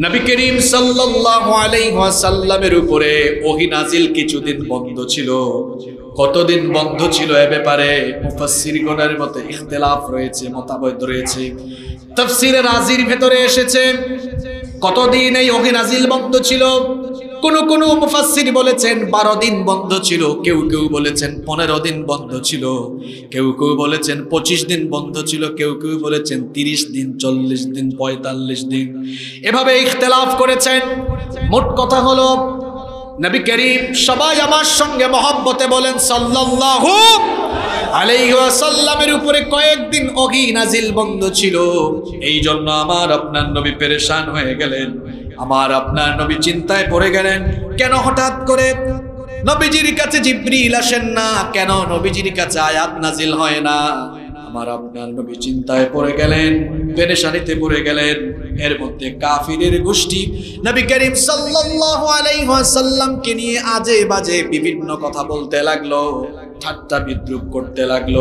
নবী করিম ওয়াসাল্লামের উপরে ওহী নাজিল কিছুদিন বন্ধ ছিল। কতদিন বন্ধ ছিল এ ব্যাপারে মুফাসসিরগণের মতে ইখতিলাফ রয়েছে মতামত রয়েছে। তাফসীরে রাজির ভেতরে এসেছে, কতদিন এই ওহী নাজিল বন্ধ ছিল? কোন কোন মুফাসসির বলেছেন, বারো দিন বন্ধ ছিল, কেউ কেউ বলেছেন পনেরো দিন বন্ধ ছিল, কেউ কেউ বলেছেন পঁচিশ দিন বন্ধ ছিল, কেউ কেউ বলেছেন তিরিশ দিন, চল্লিশ দিন, পঁয়তাল্লিশ দিন। এভাবে ইখতলাফ করেছেন। মোট কথা হলো, নবী করিম সবাই আমার সঙ্গে মহব্বতে বলেন, সাল্লাল্লাহু আলাইহি ওয়াসাল্লামের উপরে কয়েকদিন অগি নাজিল বন্ধ ছিল। এই জন্য আমার আপনার নবী পেরেশান হয়ে গেলেন। আমার আপনার নবী চিন্তায় পড়ে গেলেন, কেন হঠাৎ করে? নবীজির কাছে জিব্রিল আসেন না, কেন নবীজির কাছে আয়াত নাজিল হয় না? আমার আপনার নবী চিন্তায় পড়ে গেলেন, পেরেশানিতে পড়ে গেলেন, এর মধ্যে কাফিরের গোষ্ঠী নবী করিম সাল্লাল্লাহু আলাইহি ওয়াসাল্লামকে নিয়ে আজে বাজে বিভিন্ন কথা বলতে লাগল। ঠাট্টা বিদ্রুপ করতে লাগল।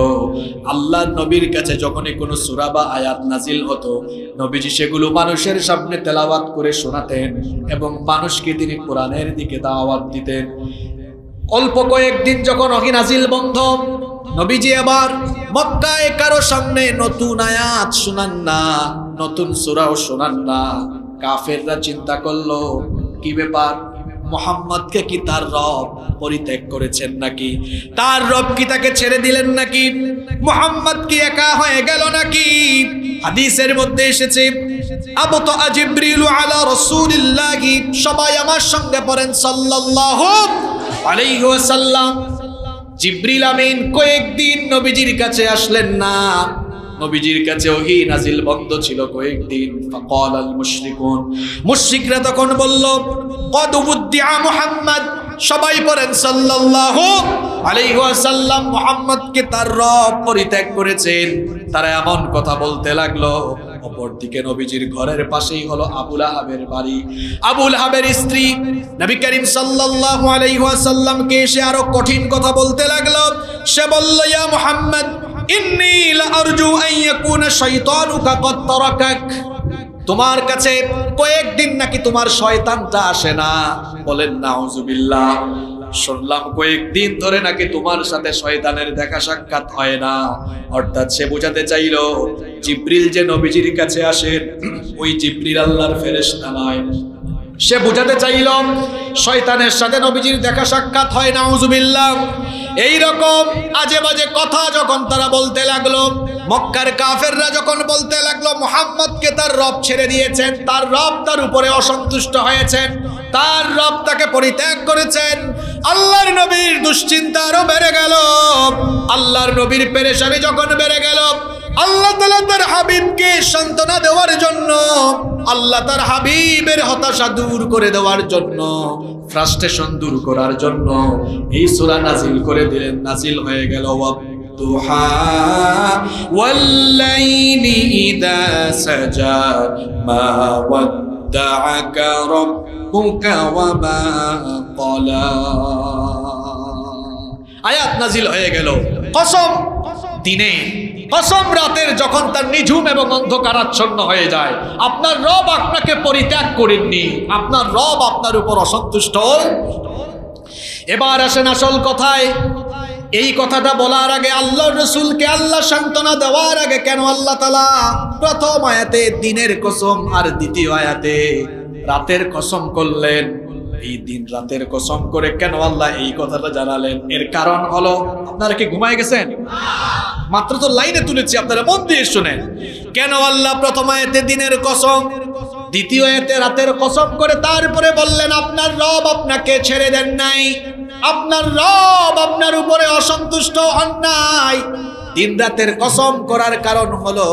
আল্লাহ নবীর কাছে যখনই কোনো সূরা বা আয়াত নাজিল হতো, নবীজি সেগুলো মানুষের সামনে তেলাওয়াত করে শোনাতেন এবং মানুষকে তিনি কোরআনের দিকে দাওয়াত দিতেন। অল্প কয়েকদিন যখন অহি নাজিল বন্ধ, নবীজি আবার মক্কায় কারও সামনে নতুন আয়াত শোনান না, নতুন সুরাও শোনান না। কাফেররা চিন্তা করল, কি ব্যাপার? মোহাম্মদকে কি তার রব পরিত্যাগ করেছেন নাকি? তার রব কি তাকে ছেড়ে দিলেন নাকি? মোহাম্মদ কি একা হয়ে গেল নাকি? হাদিসের মধ্যে এসেছে, আবু তো আজিব্রিলু আলা রাসূলিল্লাহি সবাই আমার সঙ্গে পড়েন সাল্লাল্লাহু আলাইহি ওয়াসাল্লাম। জিব্রিল আমিন কয়েকদিন নবীজির কাছে আসলেন না। নবীজির কাছে ওহি নাজিল বন্ধ ছিল কয়েকদিন। ফাকাল আল মুশরিকুন। মুশরিকরা তখন বলল, কদ উদ্দিআ মুহাম্মদ। সবাই পড়েন সাল্লাল্লাহু আলাইহি ওয়াসাল্লাম মুহাম্মদকে তার রব পরিত্যাগ করেছেন। তারা এমন কথা বলতে লাগল। অপরদিকে নবীজির ঘরের পাশেই হলো আবুল আহাবের বাড়ি। আবুল আহাবের স্ত্রী নবী করিম সাল্লাল্লাহু আলাইহি ওয়াসাল্লামকে এসে আরও কঠিন কথা বলতে লাগল। সে বলল, ইয়া মুহাম্মদ তোমার কাছে কয়েকদিন নাকি তোমার শয়তানটা আসে না। বলেন, নাউজুবিল্লাহ, শুনলাম কয়েকদিন ধরে নাকি তোমার সাথে শয়তানের দেখা সাক্ষাৎ হয় না। অর্থাৎ সে বোঝাতে চাইল, জিব্রিল যে নবীজির কাছে আসেন, ওই জিব্রিল আল্লাহর ফেরেশতা নয়। সে বোঝাতে চাইল, শয়তানের সাথে নবীজির দেখা সাক্ষাৎ হয় না উজুবিল্লাহ এই রকম আজে বাজে কথা যখন তারা বলতে লাগল, মক্কার কাফেররা যখন বলতে লাগল, মোহাম্মদকে তার রব ছেড়ে দিয়েছেন, তার রব তার উপরে অসন্তুষ্ট হয়েছেন, তার রব তাকে পরিত্যাগ করেছেন। আল্লাহর নবীর দুশ্চিন্তা আরও বেড়ে গেল। আল্লাহর নবীর পেরেশানি যখন বেড়ে গেল আল্লাহ তালা তার হাবিবকে সান্ত্বনা দেওয়ার জন্য আল্লাহ তার হাবিবের হতাশা দূর করে দেওয়ার জন্য ফ্রাস্ট্রেশন দূর করার জন্য এই সূরা নাজিল করে দিলেন নাজিল হয়ে গেল والضحى والليل إذا سجى ما ودعك ربك وما قلى আয়াত নাজিল হয়ে গেল কসম দিনে কসম রাতের যখন তার নিঝুম এবং অন্ধকারাচ্ছন্ন হয়ে যায়, আপনার রব আপনাকে পরিত্যাগ করেননি। আপনার রব আপনার উপর অসন্তুষ্ট। এবার আসেন আসল কথায়। এই কথাটা বলার আগে আল্লাহ রসুলকে আল্লাহ সান্ত্বনা দেওয়ার আগে কেন আল্লাহ তালা প্রথম আয়াতে দিনের কসম আর দ্বিতীয় আয়াতে রাতের কসম করলেন? এই দিন রাতের কসম করে কেন আল্লাহ এই কথাটা জানালেন? এর কারণ হলো, আপনারা কি ঘুমায় গেছেন? মাত্র তো লাইনে তুলেছি, আপনারা মন দিয়ে শুনেন। কেন আল্লাহ প্রথম আয়াতে দিনের কসম, দ্বিতীয় আয়াতে রাতের কসম করে তারপরে বললেন, আপনার রব আপনাকে ছেড়ে দেন নাই। আপনার রব আপনার উপরে অসন্তুষ্ট হন নাই। দিন রাতের কসম করার কারণ হলো,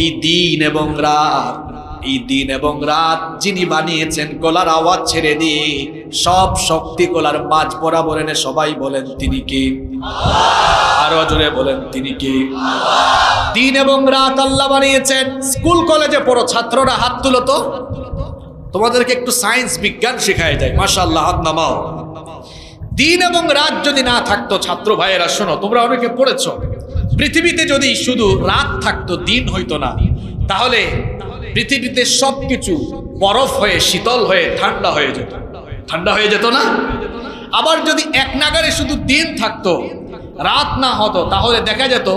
এই দিন এবং রাত এই দিন এবং রাত যিনি বানিয়েছেন গলার আওয়াজ ছেড়ে দিয়ে, সব শক্তি গলার মাঝ বরাবর এনে সবাই বলেন তিনি কি? আরও জোরে বলেন তিনি কি? দিন এবং রাত আল্লাহ বানিয়েছেন। স্কুল, কলেজে পড়ো, ছাত্ররা হাত তুলো তো। তোমাদেরকে একটু সায়েন্স বিজ্ঞান শেখায় যায় মাশাআল্লাহ, হাত নামাও। দিন এবং রাত যদি না থাকতো, ছাত্র ভাইয়েরা, শোনো, তোমরা অনেকে পড়েছ। পৃথিবীতে যদি শুধু রাত থাকতো, দিন হইতো না। তাহলে পৃথিবীতে সবকিছু বরফ হয়ে, শীতল হয়ে, ঠান্ডা হয়ে যেত। ঠান্ডা হয়ে যেত না? আবার যদি এক নাগারে শুধু দিন থাকতো, রাত না হতো, তাহলে দেখা যেত,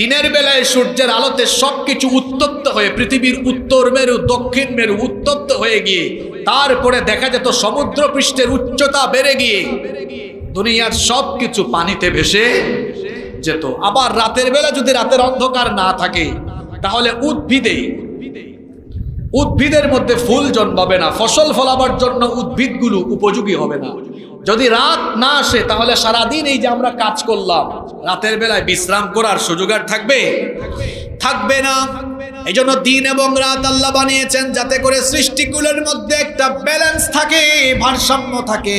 দিনের বেলায় সূর্যের আলোতে সবকিছু উত্তপ্ত হয়ে, পৃথিবীর উত্তর মেরু, দক্ষিণ মেরু উত্তপ্ত হয়ে গিয়ে, তারপরে দেখা যেত সমুদ্র পৃষ্ঠের উচ্চতা বেড়ে গিয়ে, দুনিয়ার সবকিছু পানিতে ভেসে যেত। আবার রাতের বেলা যদি রাতের অন্ধকার না থাকে, তাহলে উদ্ভিদে উদ্ভিদের মধ্যে ফুল জন্মাবে না, ফসল ফলাবার জন্য উদ্ভিদগুলো উপযোগী হবে না। যদি রাত না আসে, তাহলে সারাদিন এই যে আমরা কাজ করলাম, রাতের বেলায় বিশ্রাম করার সুযোগ আর থাকবে? থাকবে না। এই জন্য দিন এবং রাত আল্লাহ বানিয়েছেন যাতে করে সৃষ্টিগুলোর মধ্যে একটা ব্যালেন্স থাকে, ভারসাম্য থাকে।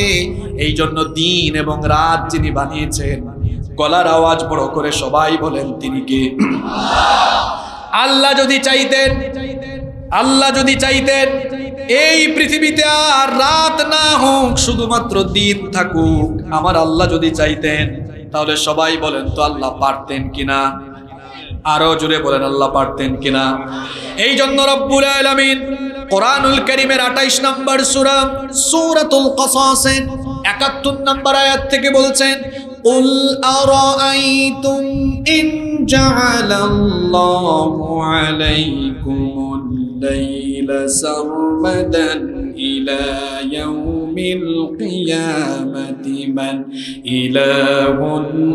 এই জন্য দিন এবং রাত যিনি বানিয়েছেন, গলার আওয়াজ বড় করে সবাই বলেন, তিনি কে? আল্লাহ যদি চাইতেন আল্লাহ যদি চাইতেন, এই পৃথিবীতে আর রাত না হোক, শুধুমাত্র দিন থাকুক। আমার আল্লাহ যদি চাইতেন, তাহলে সবাই বলেন, তো আল্লাহ পারতেন কিনা আরও জুড়ে বলেন, আল্লাহ পারতেন কিনা এই জন্য রব্বুল আলামিন কোরআনুল কারীমের 28 নম্বর সূরা, সূরাতুল কসাসের 71 নম্বর আয়াত থেকে বলছেন قل أرأيتم إن جعل الله عليكم الليل سرمدا إلى يوم القيامة من إله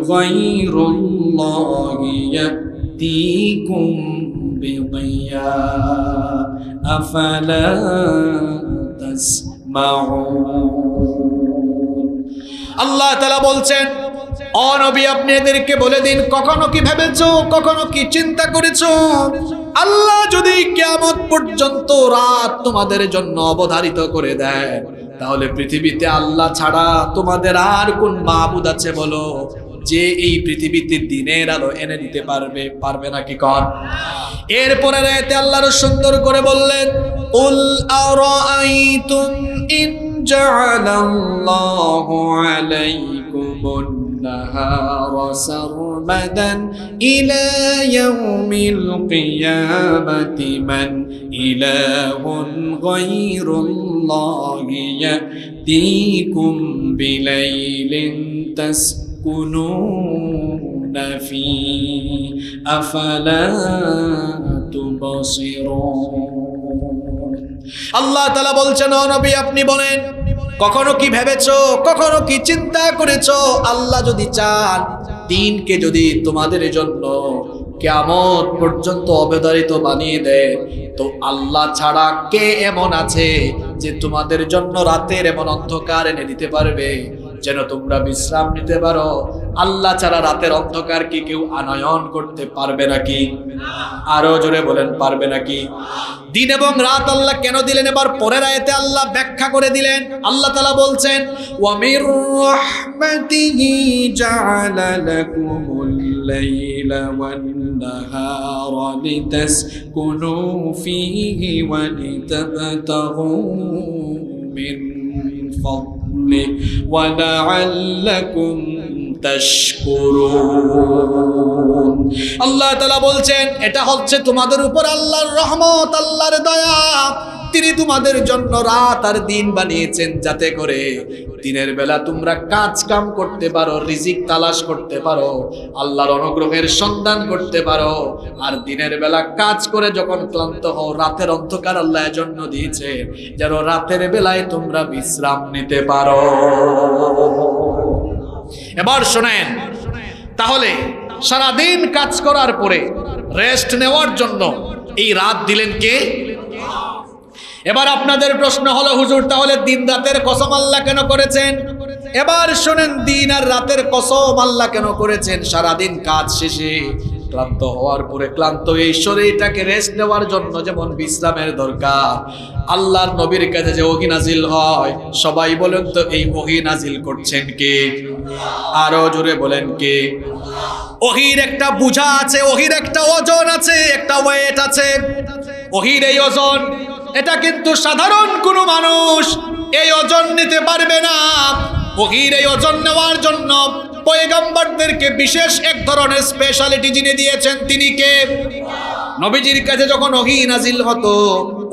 غير الله يأتيكم بضياء أفلا تسمعون আল্লাহ তালা বলছেন অনবী আপনি এদেরকে বলে দিন, কখনো কি ভেবেছ, কখনো কি চিন্তা করেছ? আল্লাহ যদি কেমন পর্যন্ত রাত তোমাদের জন্য অবধারিত করে দেয়, তাহলে পৃথিবীতে আল্লাহ ছাড়া তোমাদের আর কোন মাহবুদ আছে বলো? যে এই পৃথিবীতে দিনের আলো এনে দিতে পারবে পারবে না কি কর এরপরে রায়তে আল্লাহর সুন্দর করে বললেন, উল আরাইতুম ইন জাআলাল্লাহু আলাইকুমুন عليكم النهار سرمدا إلى يوم القيامة من إله غير الله يأتيكم بليل تسكنون فيه أفلا تبصرون আল্লাহ তালা বলছেন ও নবী আপনি বলেন কখনো কি ভেবেছো, কখনো কি চিন্তা করেছ? আল্লাহ যদি চান, দিনকে যদি তোমাদের জন্য কেমন পর্যন্ত অবধারিত বানিয়ে দেয় তো আল্লাহ ছাড়া কে এমন আছে যে তোমাদের জন্য রাতের এমন অন্ধকার এনে দিতে পারবে? যেন তোমরা বিশ্রাম নিতে পারো। আল্লাহ ছাড়া রাতের অন্ধকার কি কেউ আনয়ন করতে পারবে নাকি? আরও জোরে বলেন, পারবে নাকি? দিন এবং রাত আল্লাহ কেন দিলেন? এবার পরের আয়তে আল্লাহ ব্যাখ্যা করে দিলেন। আল্লাহ তালা বলছেন, ওয়ামির ফিহি ওয়া লিতাবতাগু মিন ফদ ولعلكم তাশকুরুন আল্লাহ তাআলা বলছেন এটা হচ্ছে তোমাদের উপর আল্লাহর রহমত আল্লাহর দয়া তিনি তোমাদের জন্য রাত আর দিন বানিয়েছেন যাতে করে দিনের বেলা তোমরা কাজ কাম করতে পারো, রিজিক তালাশ করতে পারো, আল্লাহর অনুগ্রহের সন্ধান করতে পারো। আর দিনের বেলা কাজ করে যখন ক্লান্ত হও, রাতের অন্ধকার আল্লাহ জন্য দিয়েছে যেন রাতের বেলায় তোমরা বিশ্রাম নিতে পারো। এবার শোনেন, তাহলে সারাদিন কাজ করার পরে রেস্ট নেওয়ার জন্য এই রাত দিলেন কে? এবার আপনাদের প্রশ্ন হলো, হুজুর, তাহলে দিন রাতের কসম আল্লাহ কেন করেছেন? এবার শোনেন, দিন আর রাতের কসম আল্লাহ কেন করেছেন? সারাদিন কাজ শেষে ক্লান্ত হওয়ার পরে ক্লান্ত এই শরীরটাকে রেস্ট নেওয়ার জন্য যেমন বিশ্রামের দরকার, আল্লাহর নবীর কাছে যে ওহি নাজিল হয়, সবাই বলেন তো, এই ওহি নাজিল করছেন কে? আরও জোরে বলেন কে? ওহির একটা বুঝা আছে, ওহির একটা ওজন আছে, একটা ওয়েট আছে। ওহির এই ওজন এটা কিন্তু সাধারণ কোনো মানুষ এই ওজন নিতে পারবে না। ওহির এই ওজন নেওয়ার জন্য পয়গম্বরদেরকে বিশেষ এক ধরনের স্পেশালিটি যিনি দিয়েছেন, তিনি কে? নবীজির কাছে যখন ওহি নাজিল হতো,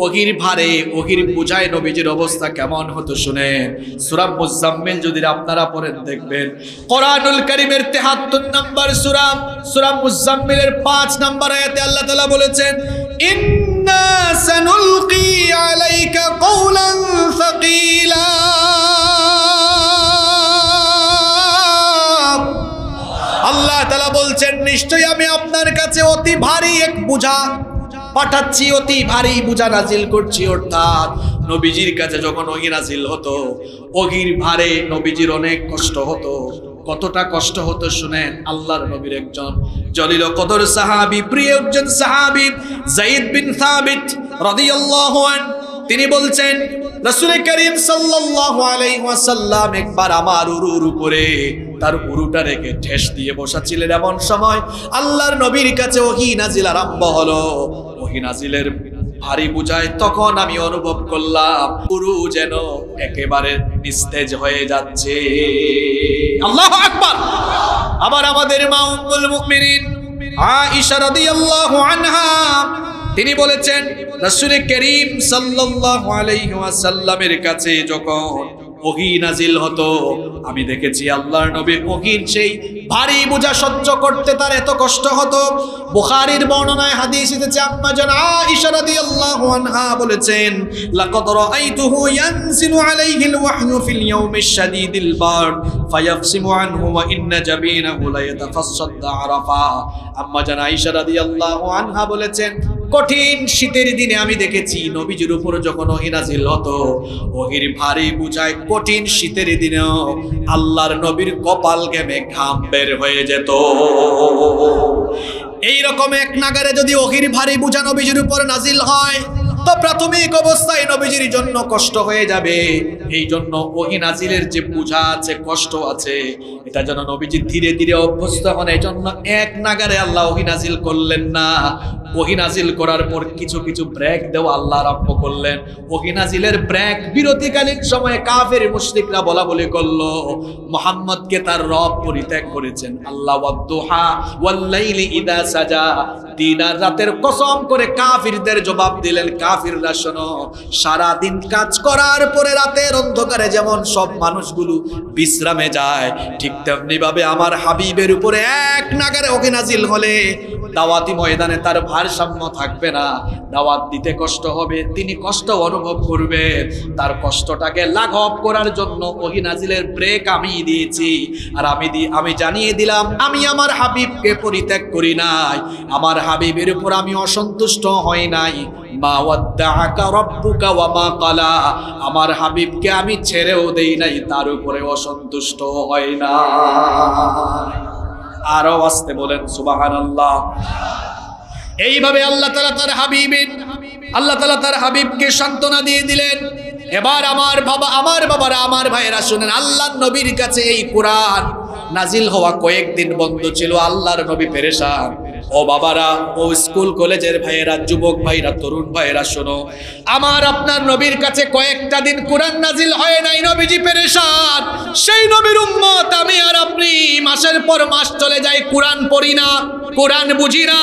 ওহির ভারে, ওহির বুঝায় নবীজির অবস্থা কেমন হতো শুনেন। সূরা মুজাম্মিল যদি আপনারা পড়েন, দেখবেন। কোরআনুল কারীমের 73 নম্বর সূরা সূরা মুজাম্মিলের 5 নম্বর আয়াতে আল্লাহ তাআলা বলেছেন ইন্না সানুলকি আল্লাহ তালা বলছেন, নিশ্চয়ই আমি আপনার কাছে অতি ভারী এক বুঝা পাঠাচ্ছি, অতি ভারী বুঝা নাজিল করছি। অর্থাৎ নবীজির কাছে যখন ওহি নাজিল হতো ওহির ভারে নবীজির অনেক কষ্ট হতো। কতটা কষ্ট হতো শুনেন, আল্লাহর নবীর একজন জলিল কদর সাহাবি, প্রিয় একজন সাহাবি, জাইদ বিন সাবিত রাদিয়াল্লাহু আনহু তিনি বলছেন, রসুল করিম সাল্লাল্লাহু আলাইহি ওয়াসাল্লাম একবার আমার উরুর উপরে তার উরুটা রেখে ঠেস দিয়ে বসাছিলেন। এমন সময় আল্লাহর নবীর কাছে ওহি নাজিল আরম্ভ হলো। ওহি নাজিলের ভারী বুঝায় তখন আমি অনুভব করলাম, পুরু যেন একেবারে নিস্তেজ হয়ে যাচ্ছে। আল্লাহ আকবার! আবার আমাদের মা উম্মুল মুমিনিন আয়েশা রাদিয়াল্লাহু আনহা, তিনি বলেছেন, রাসূল করিম সাল্লাল্লাহু আলাইহি ওয়াসাল্লামের কাছে যখন নাজিল হতো। আমি দেখেছি আল্লাহর নবী ওহির সেই ভারী বোঝা সহ্য করতে তার এত কষ্ট হতো। বুখারীর বর্ণনায় হাদিস এসেছে, আম্মা জান আয়েশা রাদিয়াল্লাহু আনহা বলেছেন, লাকাদ রাআইতুহু ইয়ানজিলু আলাইহিল ওয়াহয়ু ফিল ইয়াউমিশ শাদীদিল বারদ, ফায়াফসিমু আনহু ওয়া ইন্না জাবিনাহু লা আরাফা আম্মা জান আয়েশা রাদিয়াল্লাহু আনহা বলেছেন, কঠিন শীতের দিনে আমি দেখেছি নবীজির উপর যখন ওহি নাজিল হতো, ওহির ভারী বুঝায় কঠিন শীতের দিনেও আল্লাহর নবীর কপাল গেমে ঘাম বের হয়ে যেত। এই রকম এক নাগারে যদি ওহির ভারী বুঝা নবীজির উপর নাজিল হয় তো প্রাথমিক অবস্থায় নবীজির জন্য কষ্ট হয়ে যাবে। এই জন্য ওহি নাজিলের যে বুঝা আছে, কষ্ট আছে, এটা যেন নবীজি ধীরে ধীরে অভ্যস্ত হন। এই জন্য এক নাগারে আল্লাহ ওহি নাজিল করলেন না। ওহি নাজিল করার পর কিছু কিছু ব্রেক দেওয়া আল্লাহ আরম্ভ করলেন। ওহি নাজিলের ব্রেক বিরতিকালীন সময়ে কাফের মুশরিকরা বলা বলি করল, মোহাম্মদকে তার রব পরিত্যাগ করেছেন। আল্লাহ ওয়াদ্দুহা ওয়াল্লাইলি ইদা সাজা। দিন আর রাতের কসম করে কাফিরদের জবাব দিলেন। কাফিররা শোনো সারা দিন কাজ করার পরে রাতের অন্ধকারে যেমন সব মানুষগুলো বিশ্রামে যায়, ঠিক তেমনি ভাবে আমার হাবিবের উপরে এক নাগারে হলে দাওয়াতি ময়দানে তার ভারসাম্য থাকবে না। দাওয়াত দিতে কষ্ট হবে, তিনি কষ্ট অনুভব করবেন তার কষ্টটাকে লাঘব করার জন্য ওহি নাজিলের ব্রেক আমি দিয়েছি। আর আমি আমি জানিয়ে দিলাম, আমি আমার হাবিবকে পরিত্যাগ করি নাই। আমার হাবিবের উপর আমি অসন্তুষ্ট হই নাই। মা ওয়া মা আমার হাবিবকে আমি ছেড়েও দেই নাই, তার উপরে অসন্তুষ্ট হয় না। আরও আসতে বলেন, সুবহানাল্লাহ। এইভাবে আল্লাহ তাআলা তার হাবিবের আল্লাহ তাআলা তার হাবিবকে সান্ত্বনা দিয়ে দিলেন। এবার আমার বাবা, আমার বাবারা, আমার ভাইয়েরা শুনেন, আল্লাহর নবীর কাছে এই কোরআন নাজিল হওয়া কয়েকদিন বন্ধ ছিল, আল্লাহর নবী পেরেশান। ও বাবারা, ও স্কুল, কলেজের ভাইয়েরা, যুবক ভাইরা, তরুণ ভাইয়েরা, শোনো। আমার আপনার নবীর কাছে কয়েকটা দিন কোরআন নাজিল হয় নাই, নবীজি পেরেশান। সেই নবীর উম্মত আমি আর আপনি মাসের পর মাস চলে যাই, কোরআন পড়ি না, কোরআন বুঝি না।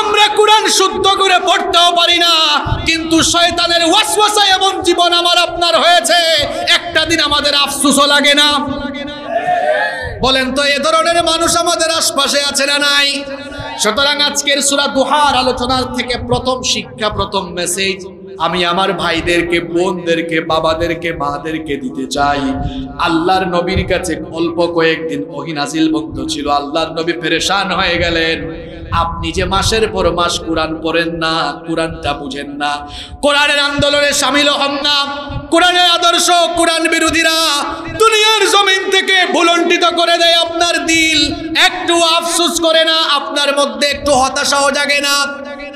আমরা কোরআন শুদ্ধ করে পড়তেও পারি না, কিন্তু শয়তানের ওয়াসওয়াসা এমন জীবন আমার আপনার হয়েছে, একটা দিন আমাদের আফসোসও লাগে না। বলেন তো, এ ধরনের মানুষ আমাদের আশপাশে আছে না নাই? সুতরাং আজকের সুরা দুহার আলোচনার থেকে প্রথম শিক্ষা, প্রথম মেসেজ আমি আমার ভাইদেরকে, বোনদেরকে, বাবাদেরকে, মাদেরকে দিতে চাই। আল্লাহর নবীর কাছে অল্প কয়েকদিন অহিনাজিল বন্ধ ছিল। আল্লাহর নবী পেরেশান হয়ে গেলেন। আপনি যে মাসের পর মাস কোরআন পড়েন না, কোরআনটা বুঝেন না। কোরআনের আন্দোলনে সামিল হন না। কোরআনের আদর্শ, কোরআন বিরোধীরা দুনিয়ার জমিন থেকে ভুলন্টিত করে দেয় আপনার দিল। একটু আফসোস করে না, আপনার মধ্যে একটু হতাশাও জাগে না,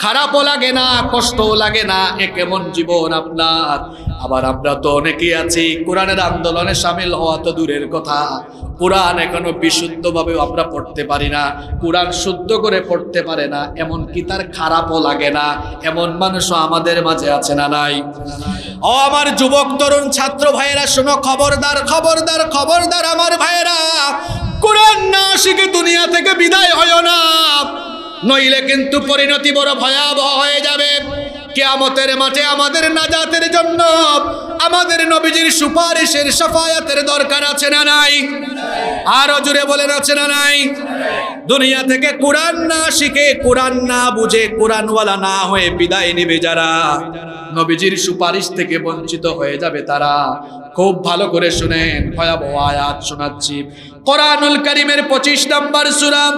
খারাপও লাগে না, কষ্টও লাগে না, এ কেমন জীবন আপনার? আবার আমরা তো অনেকেই আছি, কোরআনের আন্দোলনে সামিল হওয়া তো দূরের কথা। কোরআন এখনও বিশুদ্ধভাবে আমরা পড়তে পারি না। কোরআন শুদ্ধ করে পড়তে পারে না এমন কি তার খারাপও লাগে না, এমন মানুষও আমাদের মাঝে আছে না নাই? ও আমার যুবক, তরুণ ছাত্র ভাইয়েরা, শোনো খবরদার খবরদার খবরদার আমার ভাইয়েরা, কোরআন না শিখে দুনিয়া থেকে বিদায় হয় না, নইলে কিন্তু পরিণতি বড় ভয়াবহ হয়ে যাবে। কেয়ামতের মাঠে আমাদের নাজাতের জন্য আমাদের নবীজির সুপারিশের সাফায়াতের দরকার আছে না নাই? আরও জুড়ে বলেন, আছে না নাই? দুনিয়া থেকে কোরআন না শিখে, কোরআন না বুঝে, কোরআনওয়ালা না হয়ে বিদায় নেবে যারা? নবীজির সুপারিশ থেকে বঞ্চিত হয়ে যাবে তারা। খুব ভালো করে শুনেন, ভয়াবহ আয়াত শোনাচ্ছি। কোরআনুল করিমের পঁচিশ নম্বর সুরাম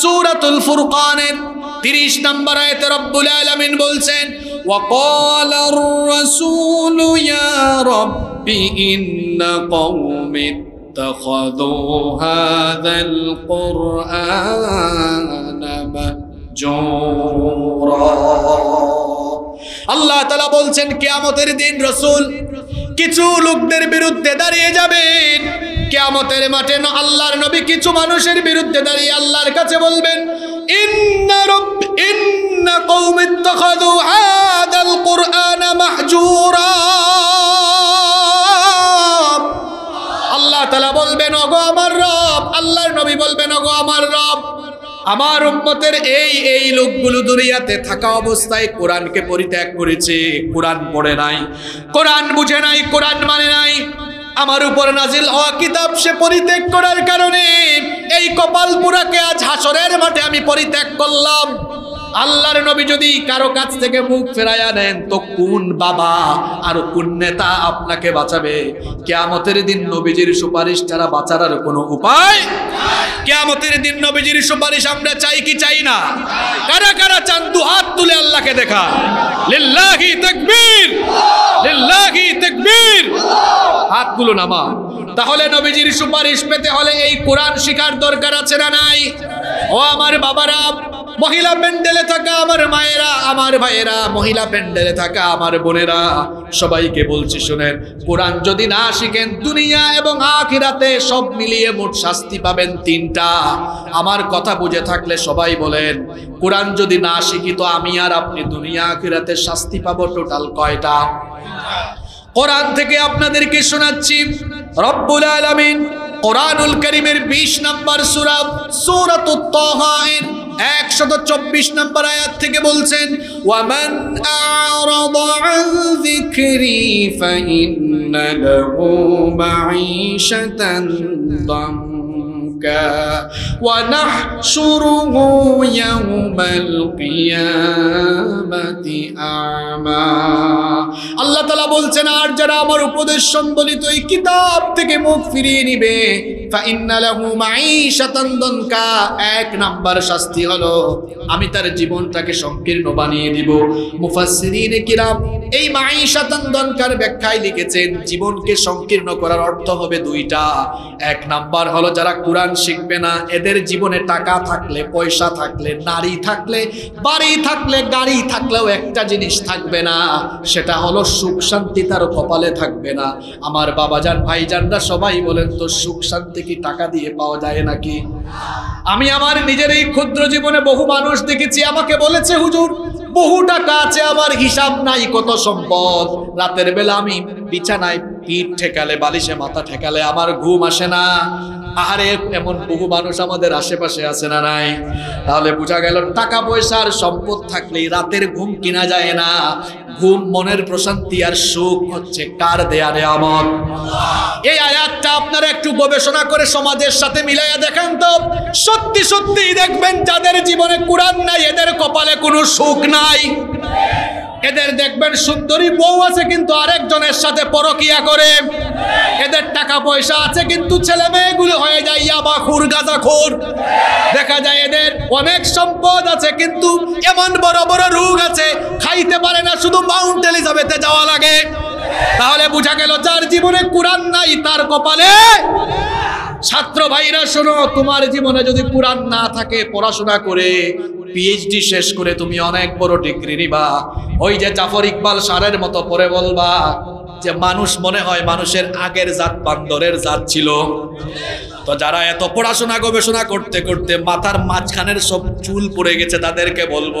সুরাতুল ফুরকানের তিরিশ নম্বর আয়তে রব্বুল আলামিন বলছেন وقال الرسول يا رب إن قوم اتخذوا هذا القرآن مهجورا আল্লাহ তালা বলছেন কেয়ামতের দিন রসুল কিছু লোকদের বিরুদ্ধে দাঁড়িয়ে যাবেন কেয়ামতের মাঠে আল্লাহর নবী, কিছু মানুষের বিরুদ্ধে দাঁড়িয়ে আল্লাহর কাছে বলবেন আল্লাহ তাআলা বলবেন, ওগো আমার রব। আল্লাহর নবী বলবেন, ওগো আমার রব। আমার উম্মতের এই এই লোকগুলো দুনিয়াতে থাকা অবস্থায় কোরআনকে পরিত্যাগ করেছে। কোরআন পড়ে নাই, কোরআন বুঝে নাই, কোরআন মানে নাই। আমার উপর নাজিল হওয়া কিতাব সে পরিত্যাগ করার কারণে এই কপাল পুরাকে আজ হাসরের মাঠে আমি পরিত্যাগ করলাম। আল্লাহর নবী যদি কারও কাছ থেকে মুখ ফেরাইয়া নেন, তো কোন বাবা আর কোন নেতা আপনাকে বাঁচাবে? কেয়ামতের দিন নবীজির সুপারিশ ছাড়া বাঁচার আর কোনো উপায় কেয়ামতের দিন নবীজির সুপারিশ আমরা চাই কি চাই না? কারা কারা চান দু হাত তুলে আল্লাহকে দেখা? লিল্লাহি তাকবীর! লিল্লাহি তাকবীর! হাতগুলো নামা। তাহলে নবীজির সুপারিশ পেতে হলে এই কোরআন শিকার দরকার আছে না নাই? ও আমার বাবারা মহিলা প্যান্ডেলে থাকা আমার মায়েরা, আমার ভাইয়েরা, মহিলা প্যান্ডেলে থাকা আমার বোনেরা, সবাইকে বলছি শুনেন, কোরআন যদি না শিখেন, দুনিয়া এবং আখিরাতে সব মিলিয়ে মোট শাস্তি পাবেন তিনটা। আমার কথা বুঝে থাকলে সবাই বলেন, কোরআন যদি না শিখি তো আমি আর আপনি দুনিয়া আখিরাতে শাস্তি পাবো টোটাল কয়টা? কোরআন থেকে আপনাদেরকে শোনাচ্ছি, রব্বুল আলামিন কোরআনুল করিমের বিশ নম্বর সুরা, সূরাতুত তাহার একশত চব্বিশ নম্বর আয়াত থেকে বলছেন ওয়ামান আ'রাদা আন যিকরি ফাইন্না লাহু মাঈশাতান ضنكا ونحشره يوم القيامة أعمى আল্লাহ তালা বলছেন আর যারা আমার উপদেশ সম্বলিত এই কিতাব থেকে মুখ ফিরিয়ে নিবে فإن له معيشة ضنكا এক নাম্বার শাস্তি হলো আমি তার জীবনটাকে সংকীর্ণ বানিয়ে দিব মুফাসসিরিন কিরাম এই মাঈশাতান দনকার ব্যাখ্যায় লিখেছেন জীবনকে সংকীর্ণ করার অর্থ হবে দুইটা এক নাম্বার হলো যারা কোরআন শিখবে না। এদের জীবনে টাকা থাকলে, পয়সা থাকলে, নারী থাকলে, বাড়ি থাকলে, গাড়ি থাকলেও একটা জিনিস থাকবে না। সেটা হলো সুখ শান্তি তার কপালে থাকবে না। আমার বাবাজান, ভাইজানরা সবাই বলেন তো সুখ শান্তি কি টাকা দিয়ে পাওয়া যায় নাকি? আমি আমার নিজের এই ক্ষুদ্র জীবনে বহু মানুষ দেখেছি, আমাকে বলেছে, হুজুর, বহু টাকা আছে, আমার হিসাব নাই কত সম্পদ। রাতের বেলা আমি বিছানায় পিঠ ঠেকালে, বালিশে মাথা ঠেকালে, আমার ঘুম আসে না। আহারে, এমন বহু মানুষ আমাদের আশেপাশে আছে না নাই? তাহলে বোঝা গেল টাকা পয়সার সম্পদ থাকলেই রাতের ঘুম কিনা যায় না। ঘুম, মনের প্রশান্তি আর সুখ হচ্ছে কার দেয়া নেয়ামত এই আয়াতটা আপনারা একটু গবেষণা করে সমাজের সাথে মিলাইয়া দেখেন তো। সত্যি সত্যি দেখবেন যাদের জীবনে কোরআন নাই, এদের কপালে কোনো সুখ নাই। এদের দেখবেন সুন্দরী বউ আছে কিন্তু আরেকজনের সাথে পরকিয়া করে। এদের টাকা পয়সা আছে কিন্তু ছেলে মেয়েগুলো হয়ে যায় ইয়াবা খুর, গাঁজা খুর। দেখা যায় এদের অনেক সম্পদ আছে কিন্তু এমন বড় বড় রোগ আছে, খাইতে পারে না, শুধু মাউন্ট এলিজাবেথে যাওয়া লাগে। তাহলে বোঝা গেল, যার জীবনে কোরআন নাই, তার কপালে ছাত্র ভাইরা শোনো, তোমার জীবনে যদি কোরআন না থাকে, পড়াশোনা করে পিএইচডি শেষ করে তুমি অনেক বড় ডিগ্রি নিবা। ওই যে জাফর ইকবাল সারের মতো পরে বলবা যে, মানুষ মনে হয় মানুষের আগের জাত বান্দরের জাত ছিল। তো যারা এত পড়াশোনা গবেষণা করতে করতে মাথার মাঝখানের সব চুল পড়ে গেছে, তাদেরকে বলব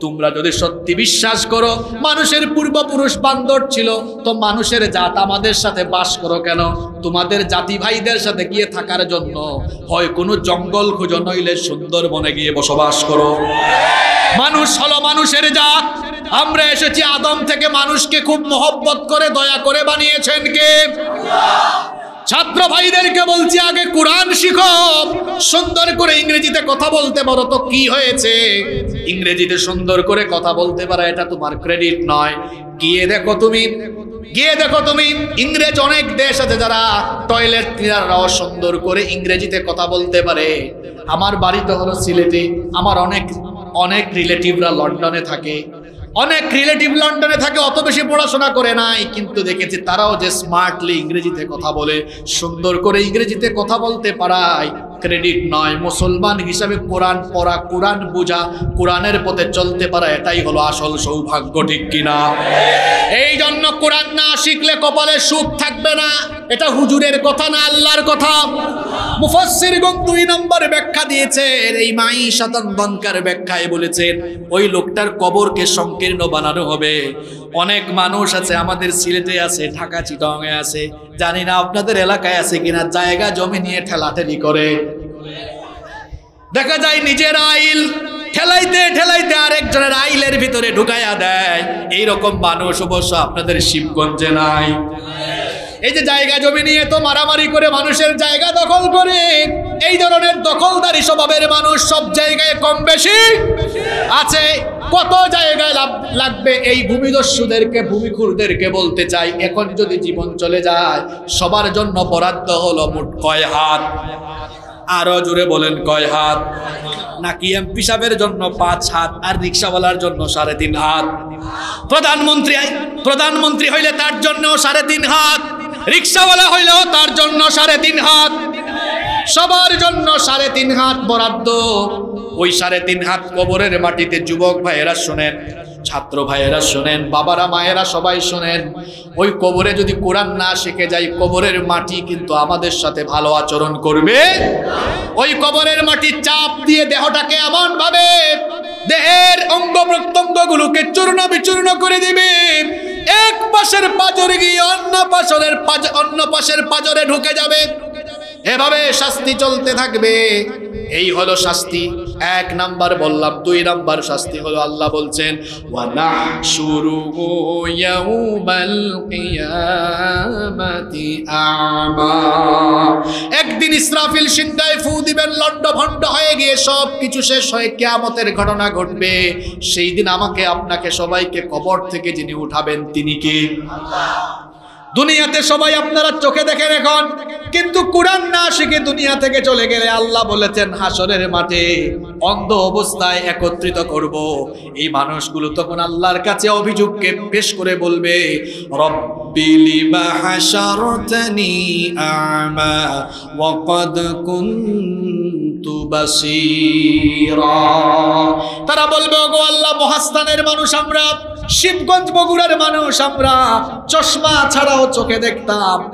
তোমরা যদি সত্যি বিশ্বাস করো, মানুষের পূর্বপুরুষ বান্দর ছিল, তো মানুষের জাত আমাদের সাথে বাস করো কেন? তোমাদের জাতি ভাইদের সাথে গিয়ে থাকার জন্য। হয় কোনো জঙ্গল খুঁজো, নইলে সুন্দরবনে গিয়ে বসবাস করো। মানুষ হলো মানুষের জাত। আমরা এসেছি আদম থেকে, মানুষকে খুব মহব্বত করে, দয়া করে বানিয়েছেন কে? ছাত্র ভাইদেরকে বলছি, আগে কোরআন শিখো। সুন্দর করে ইংরেজিতে কথা বলতে পারো তো কি হয়েছে? ইংরেজিতে সুন্দর করে কথা বলতে পারো, এটা তোমার ক্রেডিট নয়। গিয়ে দেখো তুমি, গিয়ে দেখো তুমি, ইংরেজ অনেক দেশ আছে যারা টয়লেট ক্লিনাররাও সুন্দর করে ইংরেজিতে কথা বলতে পারে। আমার বাড়িতে হলো সিলেটে, আমার অনেক অনেক রিলেটিভরা লন্ডনে থাকে। অনেক রিলেটিভ লন্ডনে থাকে, অত বেশি পড়াশোনা করে নাই, কিন্তু দেখেছি তারাও যে স্মার্টলি ইংরেজিতে কথা বলে, সুন্দর করে ইংরেজিতে কথা বলতে পারায়। ক্রেডিট নয়। মুসলমান হিসাবে কোরআন পড়া, কোরআন বোঝা কোরআনের পথে চলতে পারা, এটাই হলো আসল সৌভাগ্য, ঠিক কিনা? এই জন্য কোরআন না শিখলে কপালে সুখ থাকবে না। এটা হুজুরের কথা না আল্লাহর কথা। মুফাসসিরগণ দুই নম্বর ব্যাখ্যা দিয়েছেন এই মাই সাতান ব্যাখ্যায় বলেছেন, ওই লোকটার কবরকে সংকীর্ণ বানানো হবে। অনেক মানুষ আছে আমাদের সিলেটে আছে, ঢাকা, চিটংয়ে আছে। জানি না আপনাদের এলাকায় আছে কিনা, জায়গা জমি নিয়ে ঠেলাঠেলি করে। দেখা যায় নিজের আইল, ঠেলাইতে ঠেলাইতে আরেকজনের আইলের ভিতরে ঢুকাইয়া দেয়। এইরকম মানুষ অবশ্য আপনাদের শিবগঞ্জে নাই। এই যে জায়গা জমি নিয়ে তো মারামারি করে মানুষের জায়গা দখল করে, এই ধরনের দখলদারি স্বভাবের মানুষ সব জায়গায় কম বেশি আছে। কত জায়গায় লাগবে? এই ভূমিদস্যুদেরকে, ভূমিখুরদেরকে বলতে চাই, এখন যদি জীবন চলে যায়, সবার জন্য বরাদ্দ হলো মোট কয় হাত? আরও জোরে বলেন, কয় হাত? নাকি এমপি সাহেবের জন্য পাঁচ হাত আর রিক্সাওয়ালার জন্য সাড়ে তিন হাত? প্রধানমন্ত্রী প্রধানমন্ত্রী হইলে তার জন্য সাড়ে তিন হাত। রিক্সাওয়ালা হইলেও তার জন্য সাড়ে তিন হাত। সবার জন্য সাড়ে তিন হাত বরাদ্দ। ওই সাড়ে তিন হাত কবরের মাটিতে যুবক ভাইয়েরা শোনেন। ছাত্র ভাইয়েরা শোনেন, বাবারা, মায়েরা সবাই শোনেন, ওই কবরে যদি কোরআন না শিখে যাই কবরের মাটি কিন্তু আমাদের সাথে ভালো আচরণ করবে। ওই কবরের মাটি চাপ দিয়ে দেহটাকে এমন ভাবে দেহের অঙ্গ প্রত্যঙ্গ গুলোকে চূর্ণ বিচূর্ণ করে দিবে। এক পাশের পাজরে গিয়ে অন্য পাশের অন্য পাশের পাজরে ঢুকে যাবে। এভাবে শাস্তি চলতে থাকবে। এই হলো শাস্তি। এক নাম্বার বললাম, দুই নাম্বার শাস্তি হলো আল্লাহ বলছেন একদিন ইসরাফিল সিংহায় ফু দিবেন লন্ড ভন্ড হয়ে গিয়ে সব কিছু শেষ হয়ে কেয়ামতের ঘটনা ঘটবে। সেই দিন আমাকে, আপনাকে সবাইকে কবর থেকে যিনি উঠাবেন তিনি কি? দুনিয়াতে সবাই আপনারা চোখে দেখেন এখন কিন্তু কোরআন না শিখে দুনিয়া থেকে চলে গেলে আল্লাহ বলেছেন, হাসরের মাঠে অন্ধ অবস্থায় একত্রিত করব। এই মানুষগুলো তখন আল্লাহর কাছে অভিযোগকে পেশ করে বলবে তারা বলবে, ওগো আল্লাহ, মহাস্থানের মানুষ আমরা শিবগঞ্জ বগুড়ার মানুষ আমরা, চশমা ছাড়াও চোখে দেখতাম।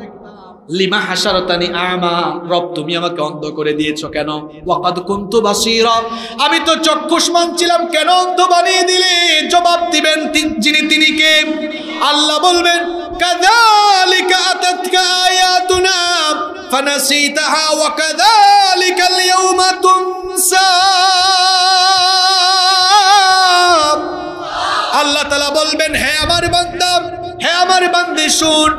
লিমা হাসারতানি আমা, রব তুমি আমাকে অন্ধ করে দিয়েছ কেন? ওয়াকাদ কুনতু বাসীরা। আমি তো চক্ষুষ্মান ছিলাম কেন অন্ধ বানিয়ে দিলে? জবাব দিবেন যিনি তিনি কে? আল্লাহ বলবেন, কাযালিকা আতাতকা আয়াতুনা ফানাসিতাহা ওয়া কাযালিকা আল-ইয়াওমা তুনসা। আল্লাহ তালা বলবেন হ্যাঁ আমার বান্দা হ্যাঁ আমার বান্দি শুন।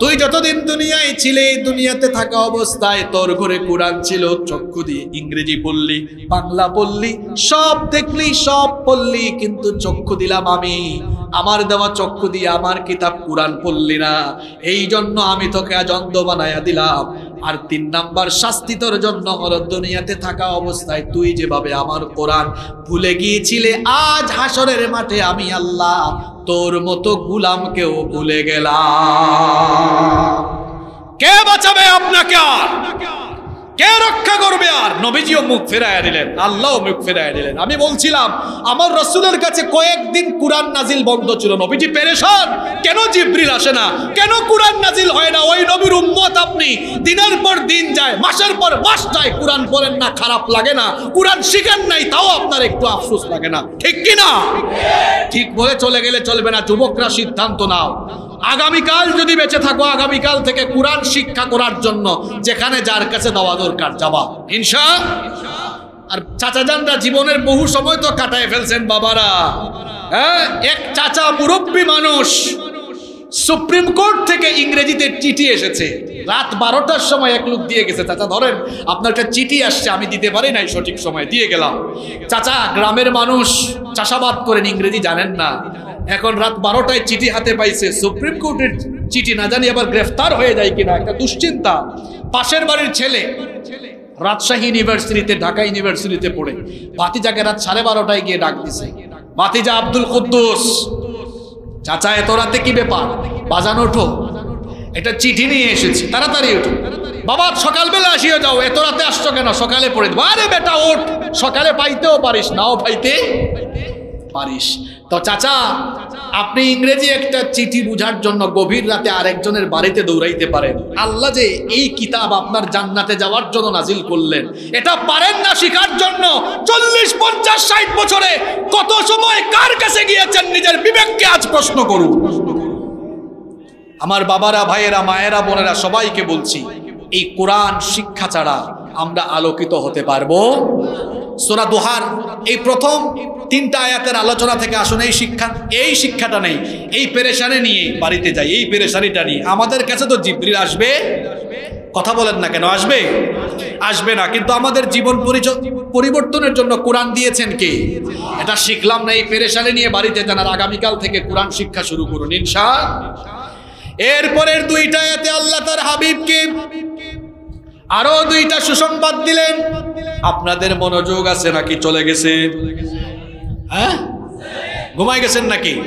তুই যতদিন দুনিয়ায় ছিলে, দুনিয়াতে থাকা অবস্থায় তোর ঘরে কোরআন ছিল, চক্ষু দিয়ে ইংরেজি পড়লি, বাংলা পড়লি, সব দেখলি, সব পড়লি, কিন্তু চক্ষু দিলাম আমি। আমার দেওয়া চক্ষু দিয়ে আমার কিতাব কোরআন পড়লি না। এই জন্য আমি তোকে আজ অন্ধ বানায়া দিলাম। আর তিন নাম্বার শাস্তি তোর জন্য হলো, দুনিয়াতে থাকা অবস্থায় তুই যেভাবে আমার কোরআন ভুলে গিয়েছিলে, আজ হাসরের মাঠে আমি আল্লাহ তোর মতো গুলামকেও ভুলে গেলাম। কে বাঁচাবে আপনাকে আর? কে রক্ষা করবে আর? নবীজিও মুখ ফেরায় দিলেন, আল্লাহও মুখ ফেরায় দিলেন। আমি বলছিলাম, আমার রসুলের কাছে কয়েকদিন কুরআন নাজিল বন্ধ ছিল। নবীজি পেরেশান। কেন জিব্রিল আসে না? কেন কুরআন নাজিল হয় না? ওই নবীর উম্মত আপনি। দিনের পর দিন যায়, মাসের পর মাস যায়, কুরআন পড়েন না, খারাপ লাগে না। কুরআন শিখেন নাই, তাও আপনার একটু আফসোস লাগে না। ঠিক কি না ঠিক বলে চলে গেলে চলবে না। যুবকরা সিদ্ধান্ত নাও। আগামীকাল যদি বেঁচে থাকো, আগামীকাল থেকে কোরআন শিক্ষা করার জন্য যেখানে যার কাছে দেওয়া দরকার, যাবা। ইনশা আর চাচা জানরা জীবনের বহু সময় তো কাটায় ফেলছেন বাবারা। হ্যাঁ এক চাচা মুরব্বী মানুষ সুপ্রিম কোর্ট থেকে ইংরেজিতে চিঠি এসেছে। রাত বারোটার সময় এক লোক দিয়ে গেছে, চাচা, ধরেন আপনার একটা চিঠি আসছে, আমি দিতে পারি নাই সঠিক সময়, দিয়ে গেলাম। চাচা, গ্রামের মানুষ চাষাবাদ করেন, ইংরেজি জানেন না। এখন রাত বারোটায় চিঠি হাতে পাইছে। সুপ্রিম কোর্টের চিঠি না জানি আবার গ্রেফতার হয়ে যায় কিনা, একটা দুশ্চিন্তা। পাশের বাড়ির ছেলে রাজশাহী ইউনিভার্সিটিতে, ঢাকা ইউনিভার্সিটিতে পড়ে। ভাতিজাকে রাত সাড়ে বারোটায় গিয়ে ডাক দিছে। ভাতিজা আব্দুল কুদ্দুস, চাচা, এত রাতে কি ব্যাপার? বাজান ওঠো। এটা চিঠি নিয়ে এসেছি। তাড়াতাড়ি ওঠো। বাবা, সকালবেলা আসিও যাও। এত রাতে আসছো কেন? সকালে পড়ে আরে বেটা, ওঠ। সকালে পাইতেও পারিস, নাও পাইতে পারিস। তো চাচা, আপনি ইংরেজি একটা চিঠি বুঝার জন্য গভীর রাতে আরেকজনের বাড়িতে দৌড়াইতে পারেন। আল্লাহ যে এই কিতাব আপনার জান্নাতে যাওয়ার জন্য নাজিল করলেন। এটা পারেন না শিখার জন্য। চল্লিশ, পঞ্চাশ, ষাট বছরে কত সময় কার কাছে গিয়েছেন নিজের বিবেককে আজ প্রশ্ন করুন। আমার বাবারা, ভাইয়েরা, মায়েরা, বোনেরা, সবাইকে বলছি, এই কোরআন শিক্ষা ছাড়া আমরা আলোকিত হতে পারব? সোনা দোহার, এই প্রথম তিনটা আয়াতের আলোচনা থেকে আসুন, এই শিক্ষা, এই শিক্ষাটা নেই। এই পেরেশানি নিয়ে বাড়িতে যাই, এই পেরেশানিটা নিয়ে। আমাদের কাছে তো জিব্রিল আসবে। কথা বলেন না কেন, আসবে? আসবে না, কিন্তু আমাদের জীবন পরিবর্তনের জন্য কোরআন দিয়েছেন কে? এটা শিখলাম না, এই পেরেশানি নিয়ে বাড়িতে যান, আর আগামীকাল থেকে কোরআন শিক্ষা শুরু করুন, ইনশা এরপরের দুইটা এতে আল্লাহ তার হাবিবকে আরও দুইটা সুসংবাদ দিলেন। আপনাদের মনোযোগ আছে নাকি? চলে গেছে। হ্যাঁ? ঘুমাই গেছেন নাকি?